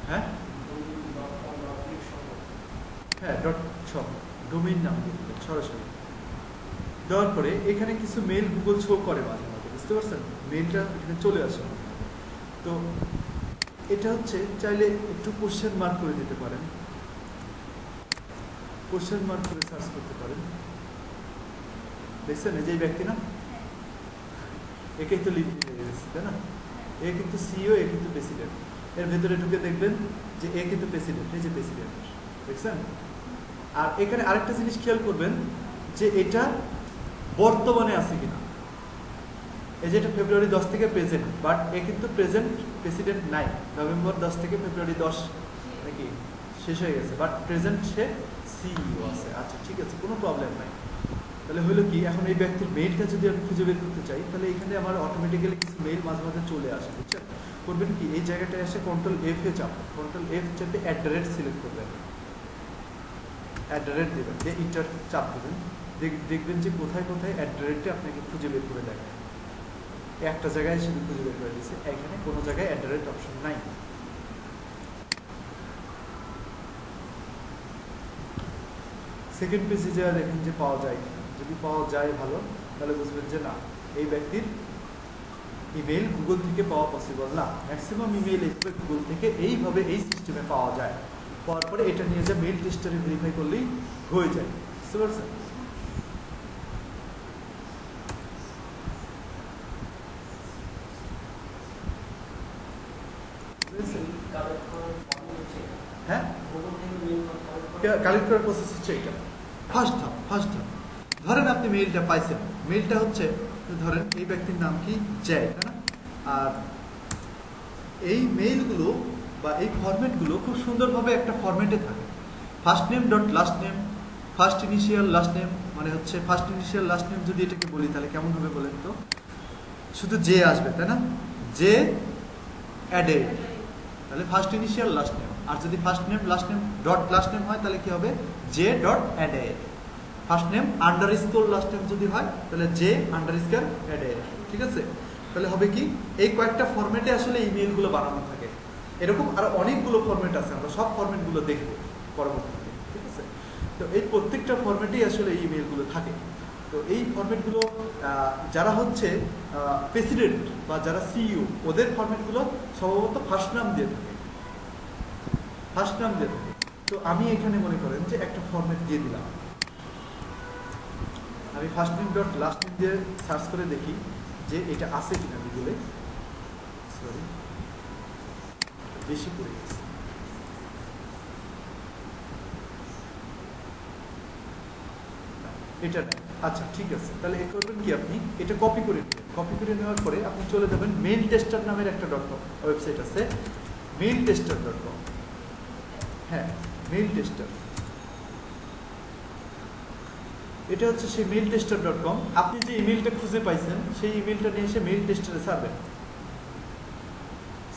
হ্যাঁ? হ্যাঁ ডট নাম সরাসরি। দেওয়ার পরে এখানে কিছু মেল গুগল শো করে মাঝে মাঝে, বুঝতে পারছেন? মেলটা এখানে চলে আসে। তো এটা হচ্ছে, চাইলে একটু কোশ্চেন মার্ক করে দিতে পারেন। কোশ্চেন মার্ক করে সার্চ করতে পারেন। দেখছেন? এই যে ব্যক্তি না? একে তো তাই না? এ কিন্তু সিও এ কিন্তু প্রেসিডেন্ট এর ভেতরে ঢুকে দেখবেন যে এ কিন্তু প্রেসিডেন্ট এই যে প্রেসিডেন্ট দেখছেন? আর এখানে আরেকটা জিনিস খেয়াল করবেন যে এটা বর্তমানে আছে কিনা। এই যে এটা ফেব্রুয়ারি দশ থেকে প্রেজেন্ট বাট এ কিন্তু প্রেজেন্ট প্রেসিডেন্ট নাই। নভেম্বর দশ থেকে ফেব্রুয়ারি দশ নাকি? শেষ হয়ে গেছে বাট প্রেজেন্ট সে সিইও আছে। আচ্ছা ঠিক আছে, কোনো প্রবলেম নাই। তাহলে হলো কি, এখন এই ব্যক্তির মেইলটা যদি আমি খুঁজে বের করতে চাই, তাহলে এখানে আমার অটোমেটিক্যালি কিছু মেইল মাঝে মাঝে চলে আসে, বুঝছেন? করবেন কি, এই জায়গাটায় এসে কন্ট্রোল এফ এ চাপ কন্ট্রোল এফ চাপে অ্যাট দ্য রেট সিলেক্ট করবেন। অ্যাট দ্য রেট দেবেন যে ইন্টার চাপ দেবেন। দেখ- দেখবেন যে কোথায় কোথায় অ্যাট দ্য রেটটা আপনাকে খুঁজে বের করে দেখায় একটা জায়গায় শুধু খুঁজে বের করে দিচ্ছে এখানে কোনো জায়গায় অ্যাট দ্য রেট অপশন নাই। সেকেন্ড পেজে যা দেখেন যে পাওয়া যায় যদি পাওয়া যায় ভালো তাহলে বুঝবেন যে না এই ব্যক্তির ইমেল গুগল থেকে পাওয়া পসিবল না। ম্যাক্সিমাম ইমেল এইভাবে গুগল থেকে এইভাবে এই সিস্টেমে পাওয়া যায়। পাওয়ার পরে এটা নিয়ে যে মেল টেস্টারে ভেরিফাই করলেই হয়ে যায়। বুঝতে পারছেন। হ্যাঁ? কালেক্ট করার কালেক্ট করার প্রসেস হচ্ছে এটা। ফার্স্ট ধাপ ফার্স্ট ধাপ ধরেন আপনি মেইলটা পাইছেন। মেইলটা হচ্ছে ধরেন এই ব্যক্তির নাম কি? জয়, তাই না? আর এই মেইলগুলো বা এই ফরম্যাটগুলো খুব সুন্দরভাবে একটা ফরম্যাটে থাকে। First name dot last name first initial last name মানে হচ্ছে ফার্স্ট ইনিশিয়াল লাস্ট নেম যদি এটাকে বলি, তাহলে কেমন হবে বলেন তো? শুধু জে আসবে, তাই না? জে অ্যাডেড তাহলে ফার্স্ট ইনিশিয়াল লাস্ট নেম আর যদি first name last name dot last name হয়, তাহলে কি হবে? J dot add a first name underscore last name যদি হয়, তাহলে J underscore add a ঠিক আছে? তাহলে হবে কি? এই কয়েকটা ফরম্যাটে আসলে ইমেলগুলো বানানো থাকে। এরকম আর অনেকগুলো ফরম্যাট আছে, আমরা সব ফরম্যাটগুলো দেখব পরবর্তীতে। ঠিক আছে? তো এই প্রত্যেকটা ফরম্যাটেই আসলে এই ইমেলগুলো থাকে। তো এই ফরম্যাটগুলো যারা হচ্ছে প্রেসিডেন্ট বা যারা সিইও ওদের ফরম্যাটগুলো সম্ভবত ফার্স্ট নাম দিয়ে থাকে। ফার্স্ট নাম থাকে তো আমি এখানে মনে করেন যে একটা ফরম্যাট দিয়ে দিলাম। আমি first name dot last name দিয়ে সার্চ করে দেখি যে এটা আছে কিনা গুগলে সরি বেশি পড়ে গেছে। এটা আচ্ছা ঠিক আছে। তাহলে এ করবেন কি আপনি? এটা কপি করে নেবেন কপি করে নেওয়ার পরে আপনি চলে যাবেন মেইল টেস্টার নামের একটা ডট কম ওয়েবসাইট আছে। মেইল টেস্টার ডট কম হ্যাঁ মেইল টেস্টার এটা হচ্ছে সেই মেইল টেস্টার ডট কম আপনি যে ইমেলটা খুঁজে পাইছেন, সেই ইমেলটা নিয়ে এসে মেইল টেস্টারে ছাড়বেন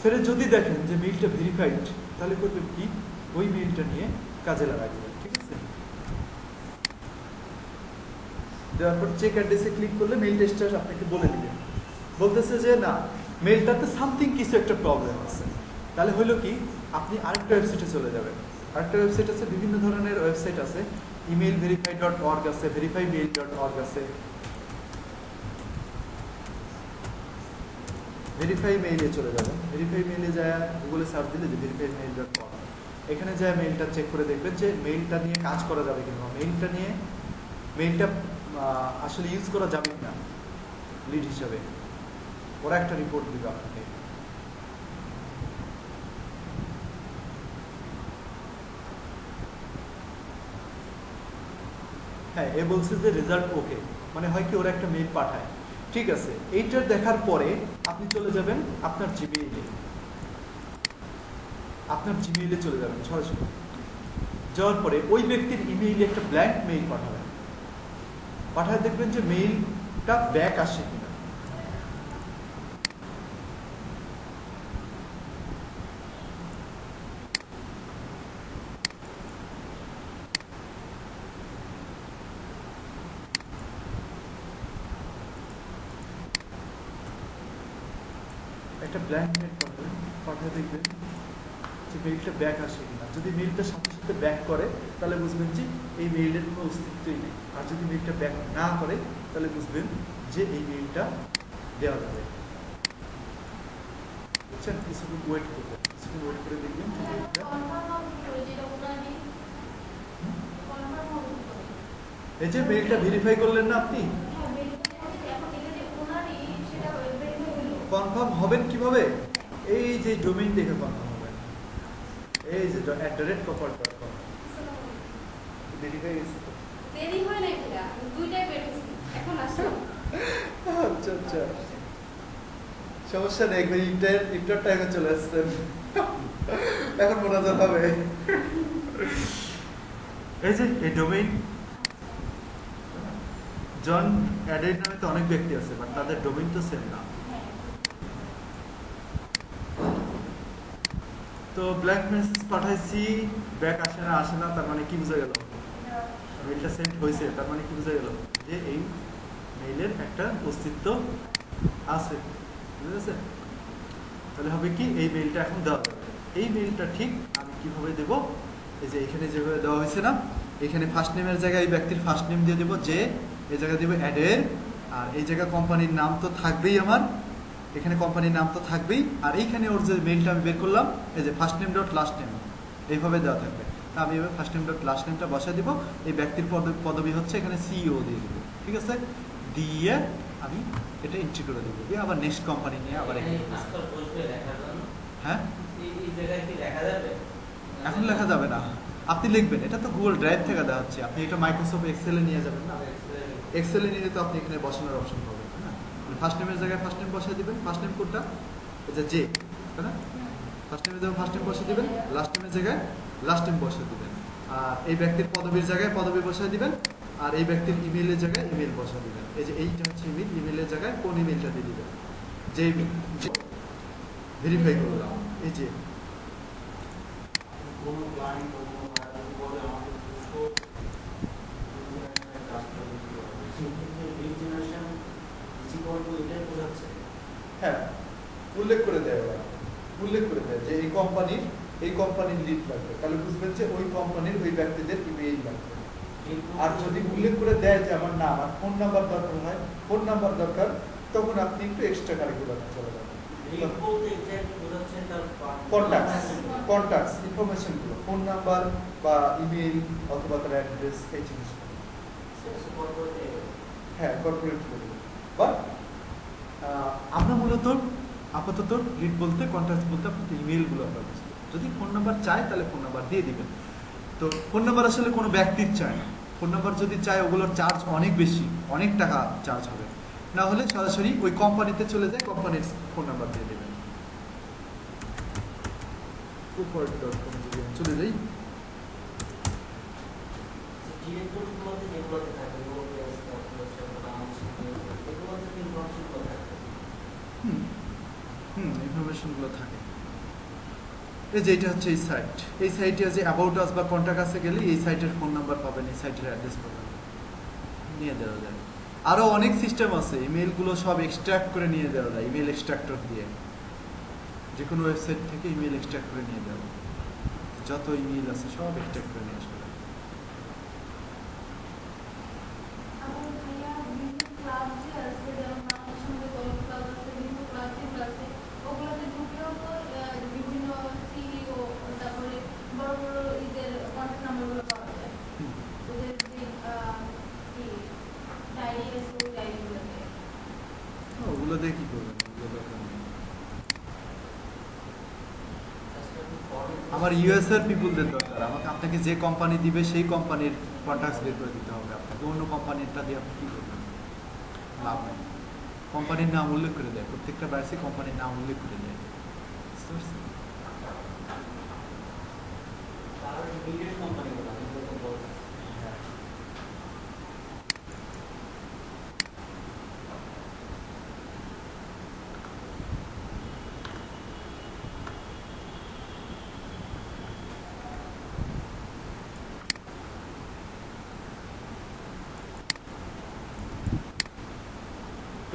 সেটা যদি দেখেন যে মেইলটা ভেরিফাইড তাহলে করবেন কি? ওই মেইলটা নিয়ে কাজে লাগাবেন, ঠিক আছে? দেওয়ার পর চেক অ্যাড্রেসে ক্লিক করলে মেইল টেস্টার আপনাকে বলে দিবে। বলতেছে যে, না মেইলটাতে সামথিং কিছু একটা প্রবলেম আছে। তাহলে হলো কি? আপনি আরেকটা ওয়েবসাইটে চলে যাবেন। আরেকটা ওয়েবসাইট আছে, বিভিন্ন ধরনের ওয়েবসাইট আছে। ইমেল ভেরিফাই ডট অর্গ আছে ভেরিফাই মেইল ডট অর্গ আছে। ভেরিফাই মেইলে চলে যাবেন। ভেরিফাই মেইলে যায় গুগলে সার্চ দিলে যে ভেরিফাই মেইল ডট কম এখানে যায় মেইলটা চেক করে দেখবেন যে মেইলটা নিয়ে কাজ করা যাবে কিনা মেইলটা নিয়ে মেইলটা আসলে ইউজ করা যাবে কিনা লিড হিসাবে। ওরা একটা রিপোর্ট দিবে আপনাকে। হ্যাঁ এ বলছে যে রেজাল্ট ওকে মানে হয় কি, ওরা একটা মেইল পাঠায়। ঠিক আছে এইটার দেখার পরে আপনি চলে যাবেন আপনার জিমেইলে আপনার জিমেইলে চলে যাবেন, সরাসরি। যাওয়ার পরে ওই ব্যক্তির ইমেইলে একটা ব্ল্যাঙ্ক মেইল পাঠাবেন। পাঠায় দেখবেন যে মেইলটা ব্যাক আসে কিনা একটা ব্ল্যাঙ্ক মেইল পাঠাবেন পাঠিয়ে দেখবেন যে মেইলটা ব্যাক আসে কিনা। যদি মেইলটা সাথে সাথে ব্যাক করে তাহলে বুঝবেন যে এই মেইলের কোনো অস্তিত্বই নেই। আর যদি মেইলটা ব্যাক না করে তাহলে বুঝবেন যে এই মেইলটা দেওয়া যাবে। বুঝছেন? কিছুক্ষণ ওয়েট করবেন। কিছুক্ষণ ওয়েট করে দেখবেন এই যে মেইলটা ভেরিফাই করলেন না আপনি? কনফার্ম হবেন কীভাবে? এই যে ডোমেইন দেখে কনফার্ম এই যে at the rate copper dot com verify গেছে দেরি হয় না এটা দুইটাই বেরোছি এখন আসো। আচ্ছা আচ্ছা। সমস্যা নেই একবার টাইমে চলে আসছেন। এখন মোনাজাত হবে। এই যে এই ডোমেইন জন অ্যাডেড নামে তো অনেক ব্যক্তি আছে বাট তাদের ডোমেইন তো সেম না। তো ব্ল্যাক মেসেজ পাঠাইছি ব্যাক আসে না আসে না, তার মানে কি বোঝা গেল? মেইলটা সেন্ড হয়েছে তার মানে কি বোঝা গেল? যে এই মেইলের একটা অস্তিত্ব আছে বুঝেছে তাহলে হবে কি, এই মেইলটা এখন দেওয়া যাবে। এই মেইলটা ঠিক আমি কীভাবে দেব? এই যে এখানে যেভাবে দেওয়া হয়েছে না, এখানে ফার্স্ট নেমের জায়গায় এই ব্যক্তির ফার্স্ট নেম দিয়ে দেবো, যে এই জায়গায় দেবো অ্যাডের আর এই জায়গায় কোম্পানির নাম তো থাকবেই আমার। এখানে কোম্পানির নাম তো থাকবেই। আর এইখানে ওর যে মেইলটা আমি বের করলাম এই যে first name dot last name এইভাবে দেওয়া থাকবে। তা আমি এবার ফার্স্ট নেম ডট লাস্ট নেমটা বসায় দিব। এই ব্যক্তির পদ পদবি হচ্ছে এখানে সিইও দিয়ে দেবো। ঠিক আছে? দিয়ে আমি এটা এন্ট্রি করে দেবো। দিয়ে আবার নেক্সট কোম্পানি নিয়ে আবার হ্যাঁ? এখন লেখা যাবে না। আপনি লিখবেন। এটা তো গুগল ড্রাইভ থেকে দেওয়া হচ্ছে আপনি এটা মাইক্রোসফট এক্সেলে নিয়ে যাবেন না? এক্সেলে নিয়ে তো আপনি এখানে বসানোর অপশন পাবেন। ফার্স্ট নেমের জায়গায় ফার্স্ট নেম বসিয়ে দিবেন ফার্স্ট নেম কোনটা এটা জে তাই না ফার্স্ট নেমের জায়গায় ফার্স্ট নেম বসিয়ে দিবেন লাস্ট নেমের জায়গায় লাস্ট নেম বসিয়ে দিবেন আর এই ব্যক্তির পদবীর জায়গায় পদবী বসিয়ে দিবেন আর এই ব্যক্তির ইমেলের জায়গায় ইমেল বসিয়ে দিবেন এই যে এইটা হচ্ছে ইমেল ইমেলের জায়গায় কোন ইমেলটা দিয়ে দিবেন যে ভেরিফাই করলাম এই যে হ্যাঁ উল্লেখ করে দেয় ওরা। উল্লেখ করে দেয় যে এই কোম্পানির এই কোম্পানির লিড লাগবে। তাহলে বুঝবেন যে ওই কোম্পানির ওই ব্যক্তিদের ইমেইল লাগবে। আর যদি উল্লেখ করে দেয় যে আমার না আমার ফোন নাম্বার দরকার হয় ফোন নাম্বার দরকার তখন আপনি একটু এক্সট্রা কারিকুলার চলে যাবেন। কন্ট্যাক্টস কন্ট্যাক্টস ইনফরমেশনগুলো ফোন নাম্বার বা ইমেল অথবা তার অ্যাড্রেস এই জিনিসগুলো। হ্যাঁ কর্পোরেট বা আমরা মূলত আপাতত লিড বলতে কন্ট্যাক্ট বলতে আপনাদের ইমেলগুলো আমরা বুঝব। যদি ফোন নাম্বার চায়, তাহলে ফোন নাম্বার দিয়ে দিবেন। তো ফোন নাম্বার আসলে কোনো ব্যক্তির চায় না। ফোন নাম্বার যদি চায়, ওগুলোর চার্জ অনেক বেশি, অনেক টাকা চার্জ হবে। না হলে সরাসরি ওই কোম্পানিতে চলে যায় কোম্পানির ফোন নাম্বার দিয়ে দেবেন। চলে যাই ডিরেক্টরিগুলোতে যেগুলোতে থাকে ইউরোপিয়াস ক্যালকুলেশন ব্রাঞ্চ এগুলোতে তো ইনফরমেশনগুলো থাকে হুম হুম ইনফরমেশনগুলো থাকে। এই যে এটা হচ্ছে এই সাইট এই সাইটে যে অ্যাবাউট আস বা কন্ট্যাক্ট আসে গেলে এই সাইটের ফোন নাম্বার পাবেন, এই সাইটের অ্যাড্রেস পাবেন। নিয়ে দেওয়া যায়। আরও অনেক সিস্টেম আছে ইমেলগুলো সব এক্সট্রাক্ট করে নিয়ে দেওয়া যায় ইমেল এক্সট্রাক্টর দিয়ে। যে কোনো ওয়েবসাইট থেকে ইমেল এক্সট্রাক্ট করে নিয়ে দেওয়া। যত ইমেল আছে সব এক্সট্রাক্ট করে নিয়ে আসবে আমার ভাইয়া বিভিন্ন ক্লাব যে আছে যেমন বাংলাদেশ সঙ্গে গল্প ক্লাব আছে বিভিন্ন ক্লাব যেগুলো আছে ওগুলোতে ঢুকলেও তো আহ, বিভিন্ন সিইও তারপরে বড় বড় ঈদের কন্ট্যাক্ট নাম্বারগুলো পাওয়া যায় হুম। ওদের যে আহ, কি ডায়েরি আছে ওই ডায়েরিগুলোতে ওগুলো দিয়ে কী করবেন ওগুলো দরকার নেই। আমার ইউএসআর পিপুলদের দরকার আমাকে আপনাকে যে কোম্পানি দিবে, সেই কোম্পানির কন্ট্যাক্ট বের করে দিতে হবে আপনাকে। অন্য কোম্পানিটা দিয়ে আপনি কী করবেন? লাভ নেই। কোম্পানির নাম উল্লেখ করে দেয়। প্রত্যেকটা ব্যাসে কোম্পানির নাম উল্লেখ করে দেয়। বুঝতে পারছেন? তার ইমিডিয়েট কোম্পানিগুলো যেগুলো তো বড়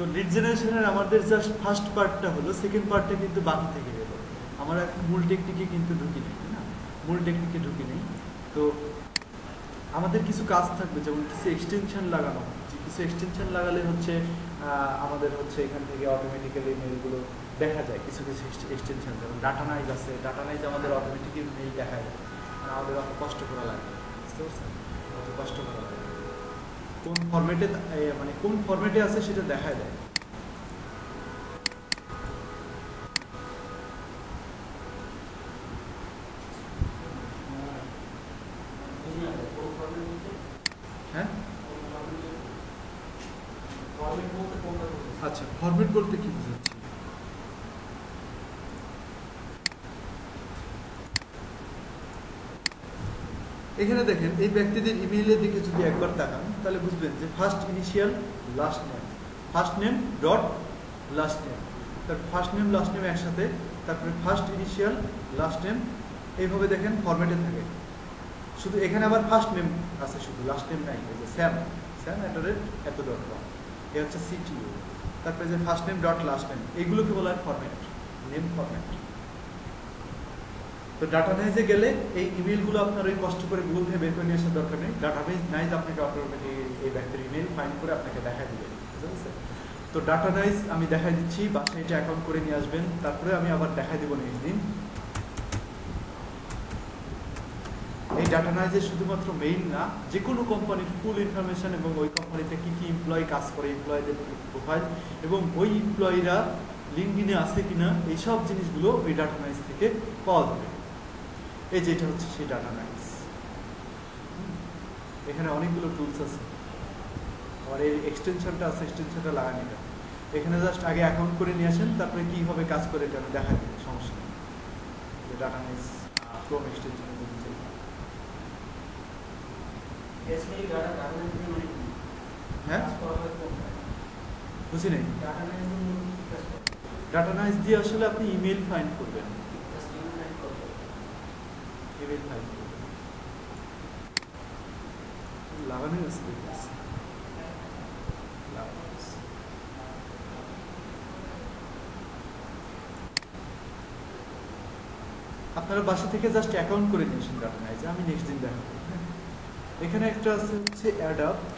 তো লিড জেনারেশনের আমাদের জাস্ট ফার্স্ট পার্টটা হলো সেকেন্ড পার্টটা কিন্তু বাকি থেকে গেল। আমরা মূল টেকনিকে কিন্তু ঢুকি নেই না? মূল টেকনিকে ঢুকি নেই। তো আমাদের কিছু কাজ থাকবে, যেমন কিছু এক্সটেনশন লাগানো। কিছু এক্সটেনশন লাগালে হচ্ছে আমাদের হচ্ছে এখান থেকে অটোমেটিক্যালি মেলগুলো দেখা যায়। কিছু কিছু এক্সটেনশন যেমন ডাটা নাইজ আছে। ডাটা নাইজ আমাদের অটোমেটিক্যালি মেল দেখা যায় আমাদের অত কষ্ট করা লাগে বুঝতে পারছেন? অত কষ্ট করা লাগে। কোন ফরম্যাটে মানে কোন ফরম্যাটে আছে সেটা দেখায় দেয়। হ্যাঁ? আচ্ছা বলতে কি এখানে দেখেন, এই ব্যক্তিদের ইমেইলের দিকে যদি একবার তাকান তাহলে বুঝবেন যে first initial last name first name dot last name তার ফার্স্ট নেম লাস্ট নেম একসাথে, তারপরে ফার্স্ট ইনিশিয়াল লাস্ট নেম এইভাবে দেখেন ফরম্যাটে থাকে। শুধু এখানে আবার ফার্স্ট নেম আছে শুধু লাস্ট নেম নাই যে স্যাম স্যাম এট এত ডট কম এ হচ্ছে সিটিও তারপরে যে first name dot last name এইগুলোকে বলা হয় ফরম্যাট নেম ফরম্যাট তো ডাটা নাইজে গেলে এই ইমেলগুলো আপনার ওই কষ্ট করে গুগল থেকে বের করে নিয়ে আসার দরকার নেই। ডাটা নাইজ আপনাকে অটোমেটিক এই ব্যক্তির ইমেল ফাইন্ড করে আপনাকে দেখা দিবে। বুঝতে পারছেন? তো ডাটা নাইজ আমি দেখাই দিচ্ছি, বাসায় এটা অ্যাকাউন্ট করে নিয়ে আসবেন, তারপরে আমি আবার দেখাই দেবো নেক্সট দিন। এই ডাটা নাইজে শুধুমাত্র মেইল না যে কোনো কোম্পানির ফুল ইনফরমেশন এবং ওই কোম্পানিতে কি কি এমপ্লয়ি কাজ করে এমপ্লয়ীদের প্রোফাইল এবং ওই এমপ্লয়িরা লিঙ্কডিনে আছে কিনা, এইসব জিনিসগুলো ওই ডাটা নাইজ থেকে পাওয়া যাবে। এই যেটা হচ্ছে সেই ডাটা নাইজ এখানে অনেকগুলো টুলস আছে। আমার এই এক্সটেনশনটা আছে এক্সটেনশনটা লাগানি না এখানে জাস্ট আগে অ্যাকাউন্ট করে নিয়ে আসেন তারপরে কীভাবে কাজ করে এটা আমি দেখা দিই সমস্যা নেই। যে ডাটা নাইজ ক্রোম এক্সটেনশনের জন্য চাই। মানে? হ্যাঁ? বুঝি নাই। ডাটা নাইজ দিয়ে আসলে আপনি ইমেল ফাইন্ড করবেন। আপনারা বাসা থেকে জাস্ট অ্যাকাউন্ট করে নিয়েছেন ডাটা নাইজে আমি নেক্সট দিন দেখা? এখানে একটা আছে হচ্ছে অ্যাডাপ্ট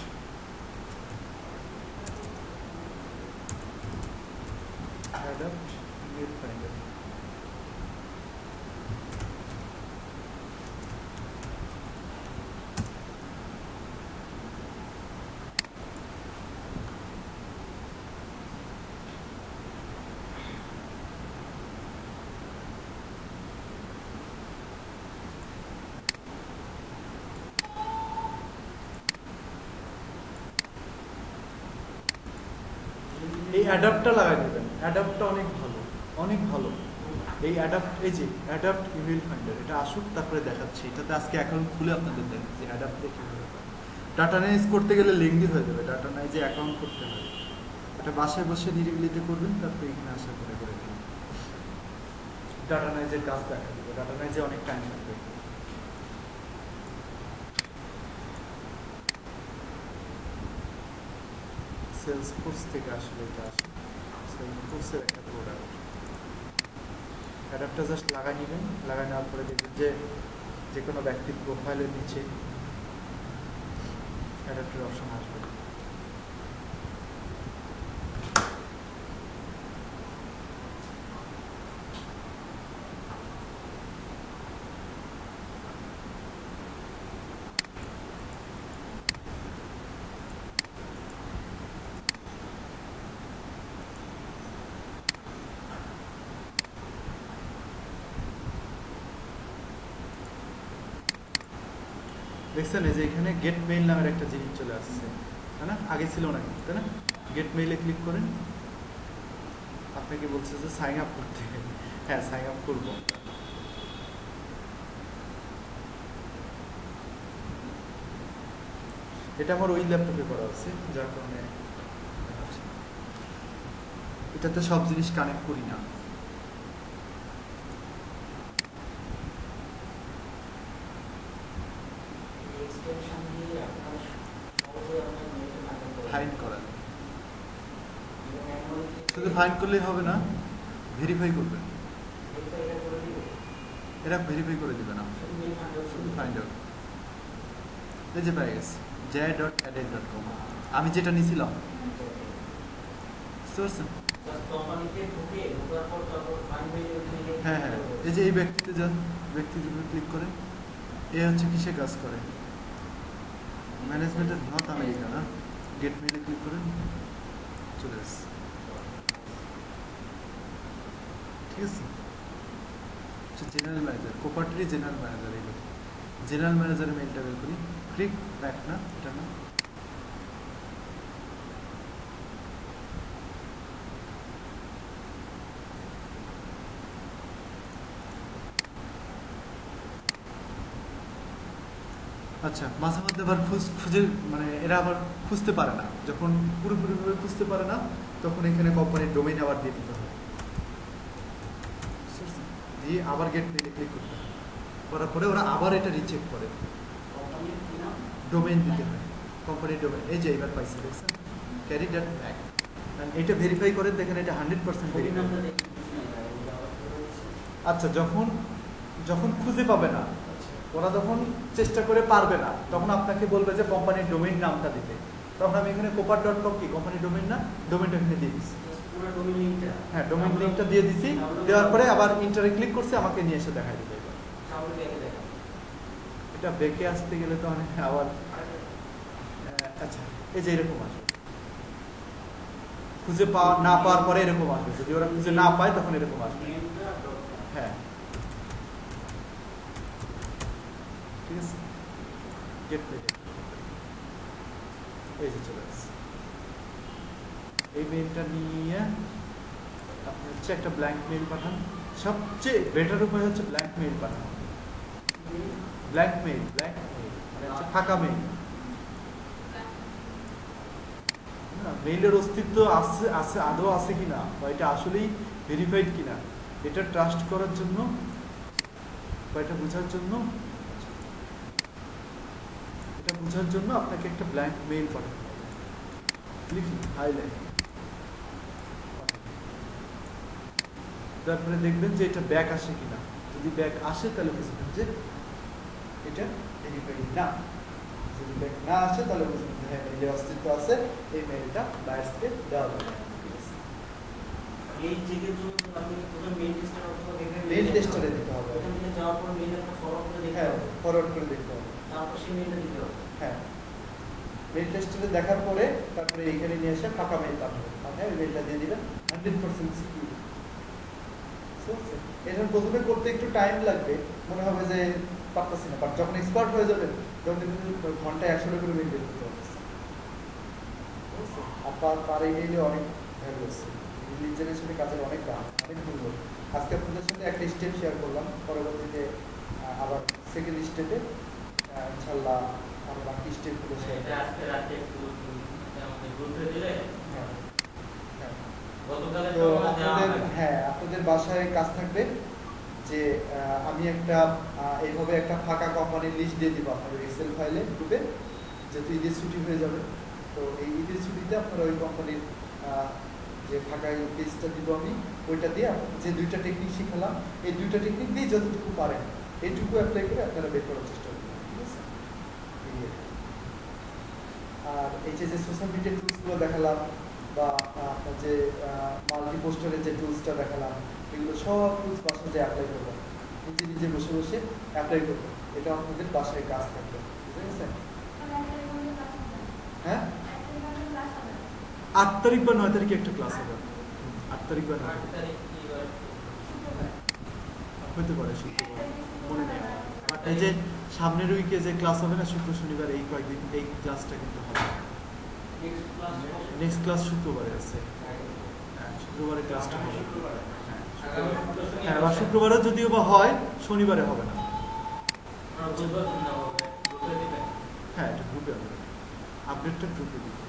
অ্যাডাপ্ট ফাইন্ডার এই অ্যাডাপ্টটা লাগাই দেবেন। অ্যাডাপ্টটা অনেক ভালো অনেক ভালো। এই অ্যাডাপ্ট, এই যে অ্যাডাপ্ট ইমেল ফাইন্ডার এটা আসুক, তারপরে দেখাচ্ছি। এটাতে আজকে অ্যাকাউন্ট খুলে আপনাদের দেখাচ্ছি কীভাবে ডাটা নাইজ করতে গেলে লেংদি হয়ে যাবে। ডাটা নাইজে অ্যাকাউন্ট করতে হয় এটা বাসায় বসে নিরিবিলিতে করবেন, তারপরে এখানে আসা করে করে দেবেন। ডাটা নাইজের কাজ দেখা দেবে। ডাটা নাইজে অনেক টাইম লাগবে। সেলসফোর্স থেকে আসলে এটা আসে। সেলসফোর্সের একটা প্রোডাক্ট অ্যাডাপ্টার জাস্ট লাগাই নেবেন লাগাই নেওয়ার পরে দেখবেন যে যে কোনো ব্যক্তির প্রোফাইলের নিচে অ্যাডাপ্টার অপশন আসবে। দেখছেন যে এখানে গেট মেইল নামের একটা জিনিস চলে আসছে, তাই না? আগে ছিল না তাই না? গেট মেইলে ক্লিক করেন। আপনাকে বলছে যে সাইন আপ করতে। হ্যাঁ সাইন আপ করব। এটা আমার ওই ল্যাপটপে করা আছে যার কারণে। এটাতে সব জিনিস কানেক্ট করি না এক্সটেনশন দিয়ে আপনার সহজে আপনার মেলটা কানেক্ট করে ফাইন করা যায়। এবং manually শুধু ফাইন করলেই হবে না ভেরিফাই করবেন করে এরা ভেরিফাই করে দেবে না। ফাইন্ড আউট এই যে পেয়ে গেছে J dot added dot com আমি যেটা নিয়েছিলাম হ্যাঁ হ্যাঁ। এই যে এই ব্যক্তিতে যান ব্যক্তির উপর ক্লিক করেন। এ হচ্ছে কিসে কাজ করে? ম্যানেজমেন্টের নর্থ আমেরিকা না? গেট মেলে ক্লিক করেন। চলে এসছে জেনারেল ম্যানেজার জেনারেল ম্যানেজার এই জেনারেল ম্যানেজারের মেলটা বের করি ক্লিক ব্যাক না এটা না আচ্ছা মাঝে মধ্যে আবার খুঁজ মানে এরা আবার খুঁজতে পারে না। যখন পুরোপুরিভাবে খুঁজতে পারে না, তখন এখানে কোম্পানির ডোমেইন আবার দিয়ে দিতে হয়? দিয়ে আবার গেট মেলে ক্লিক করতে হয়। করার পরে ওরা আবার এটা রিচেক করে। ডোমেইন দিতে হয়। কোম্পানির ডোমেন এই যে এবার পাইছে দেখছেন? ক্যারি দ্যাট ব্যাক এটা ভেরিফাই করেন দেখেন এটা হান্ড্রেড পার্সেন্ট। আচ্ছা যখন যখন খুঁজে পাবে না ওরা যখন চেষ্টা করে পারবে না। তখন আপনাকে বলবে যে কোম্পানির ডোমেইন নামটা দিতে। তখন আমি এখানে কোপার ডট কম কি? কোম্পানির ডোমেইন না? ডোমেইনটা এখানে দিয়ে দিচ্ছি। হ্যাঁ ডোমেইন লিঙ্কটা দিয়ে দিছি। দেওয়ার পরে আবার ইন্টারে ক্লিক করছে আমাকে নিয়ে এসে দেখাই দিবে। এটা বেঁকে আসতে গেলে তো অনেক আবার আচ্ছা এই যে এরকম আসবে। খুঁজে পাওয়া না পাওয়ার পরে এরকম আসবে। যদি ওরা খুঁজে না পায় তখন এরকম আসবে। হ্যাঁ। ঠিক আছে? গেট এই যে চলে আসছে। এই মেলটা নিয়ে আপনি হচ্ছে একটা ব্ল্যাঙ্ক মেল পাঠান। সবচেয়ে বেটার উপায় হচ্ছে ব্ল্যাঙ্ক মেল পাঠানো। ব্ল্যাঙ্ক মেল ব্ল্যাঙ্ক মেল ফাঁকা মেল মেইলের অস্তিত্ব আছে আছে, আদৌ আছে কিনা, বা এটা আসলেই ভেরিফাইড কিনা, এটা ট্রাস্ট করার জন্য, বা এটা বোঝার জন্য, এটা বোঝার জন্য আপনাকে একটা ব্ল্যাঙ্ক মেইল পাঠাতে হবে। লিখি হাইলাইট তারপরে দেখবেন যে এটা ব্যাক আসে কিনা। যদি ব্যাক আসে তাহলে বুঝবেন যে এটা ভেরিফাইড না। যদি ব্যাক না আসে তাহলে বুঝবেন যে হ্যাঁ মেইলের অস্তিত্ব আছে এই মেইলটা বায়ার্সকে দেওয়া যাবে এই মেইল টেস্টার দিতে হবে। যাওয়ার পর ফরওয়ার্ড করে দেখতে হ্যাঁ হবে। ফরওয়ার্ড করে দেখতে হবে। তারপর সেই মেইলটা দিতে হবে। হ্যাঁ। টেস্টে দেখার পরে তারপরে এখানে নিয়ে এসে ফাঁকা মেইল পাঠাবে পাঠায় ওই দিয়ে দিবেন। হান্ড্রেড পার্সেন্ট সিকিউর এটা প্রথমে করতে একটু টাইম লাগবে মনে হবে যে পারতেছি না বাট যখন এক্সপার্ট হয়ে যাবে তখন কিন্তু ঘন্টায় একশো করে বের করতে পারতেছে আর পার পার মেইলে অনেক ভ্যালু আছে লিড জেনারেশনের কাজের অনেক দাম অনেক মূল্য আজকে আপনাদের সাথে একটা স্টেপ শেয়ার করলাম পরবর্তীতে আবার সেকেন্ড স্টেপে ইনশাল্লাহ আমরা বাকি স্টেপগুলো শেয়ার এটা আজকে রাতে একটু আমাদের গ্রুপে দিলে হ্যাঁ হ্যাঁ গতকালে তো আপনাদের হ্যাঁ। আপনাদের বাসায় কাজ থাকবে যে আমি একটা এইভাবে একটা ফাঁকা কোম্পানির লিস্ট দিয়ে দিব আপনাদের এক্সেল ফাইলে গ্রুপে যেহেতু ঈদের ছুটি হয়ে যাবে। তো এই ঈদের ছুটিতে আপনারা ওই কোম্পানির যে ফাঁকা পেজটা দিব আমি ওইটা দিয়ে যে দুইটা টেকনিক শিখালাম এই দুইটা টেকনিক দিয়ে যতটুকু পারেন এইটুকু অ্যাপ্লাই করে আপনারা বের করার চেষ্টা করবেন ঠিক আছে? আর এই যে যে সোশ্যাল মিডিয়া টুলসগুলো দেখালাম বা যে যে টুলসটা দেখালাম, এগুলো সব টুলস অ্যাপ্লাই করবেন নিজে নিজে বসে বসে অ্যাপ্লাই করবেন এটা আপনাদের বাসায় কাজ থাকবে হ্যাঁ? আট তারিখ বা নয় তারিখে একটা ক্লাস হবে। আট তারিখ বা নয় তারিখ। হতে পারে যে সামনের উইকে যে ক্লাস হবে না, শুক্র, শনিবার এই কয়েকদিন এই ক্লাসটা কিন্তু হবে। নেক্সট ক্লাস শুক্রবারে আছে। হ্যাঁ শুক্রবারে ক্লাসটা হ্যাঁ বা শুক্রবারে যদিও বা হয়, শনিবারে হবে না। হ্যাঁ এটা গ্রুপে হবে। আপডেটটা গ্রুপে দিবে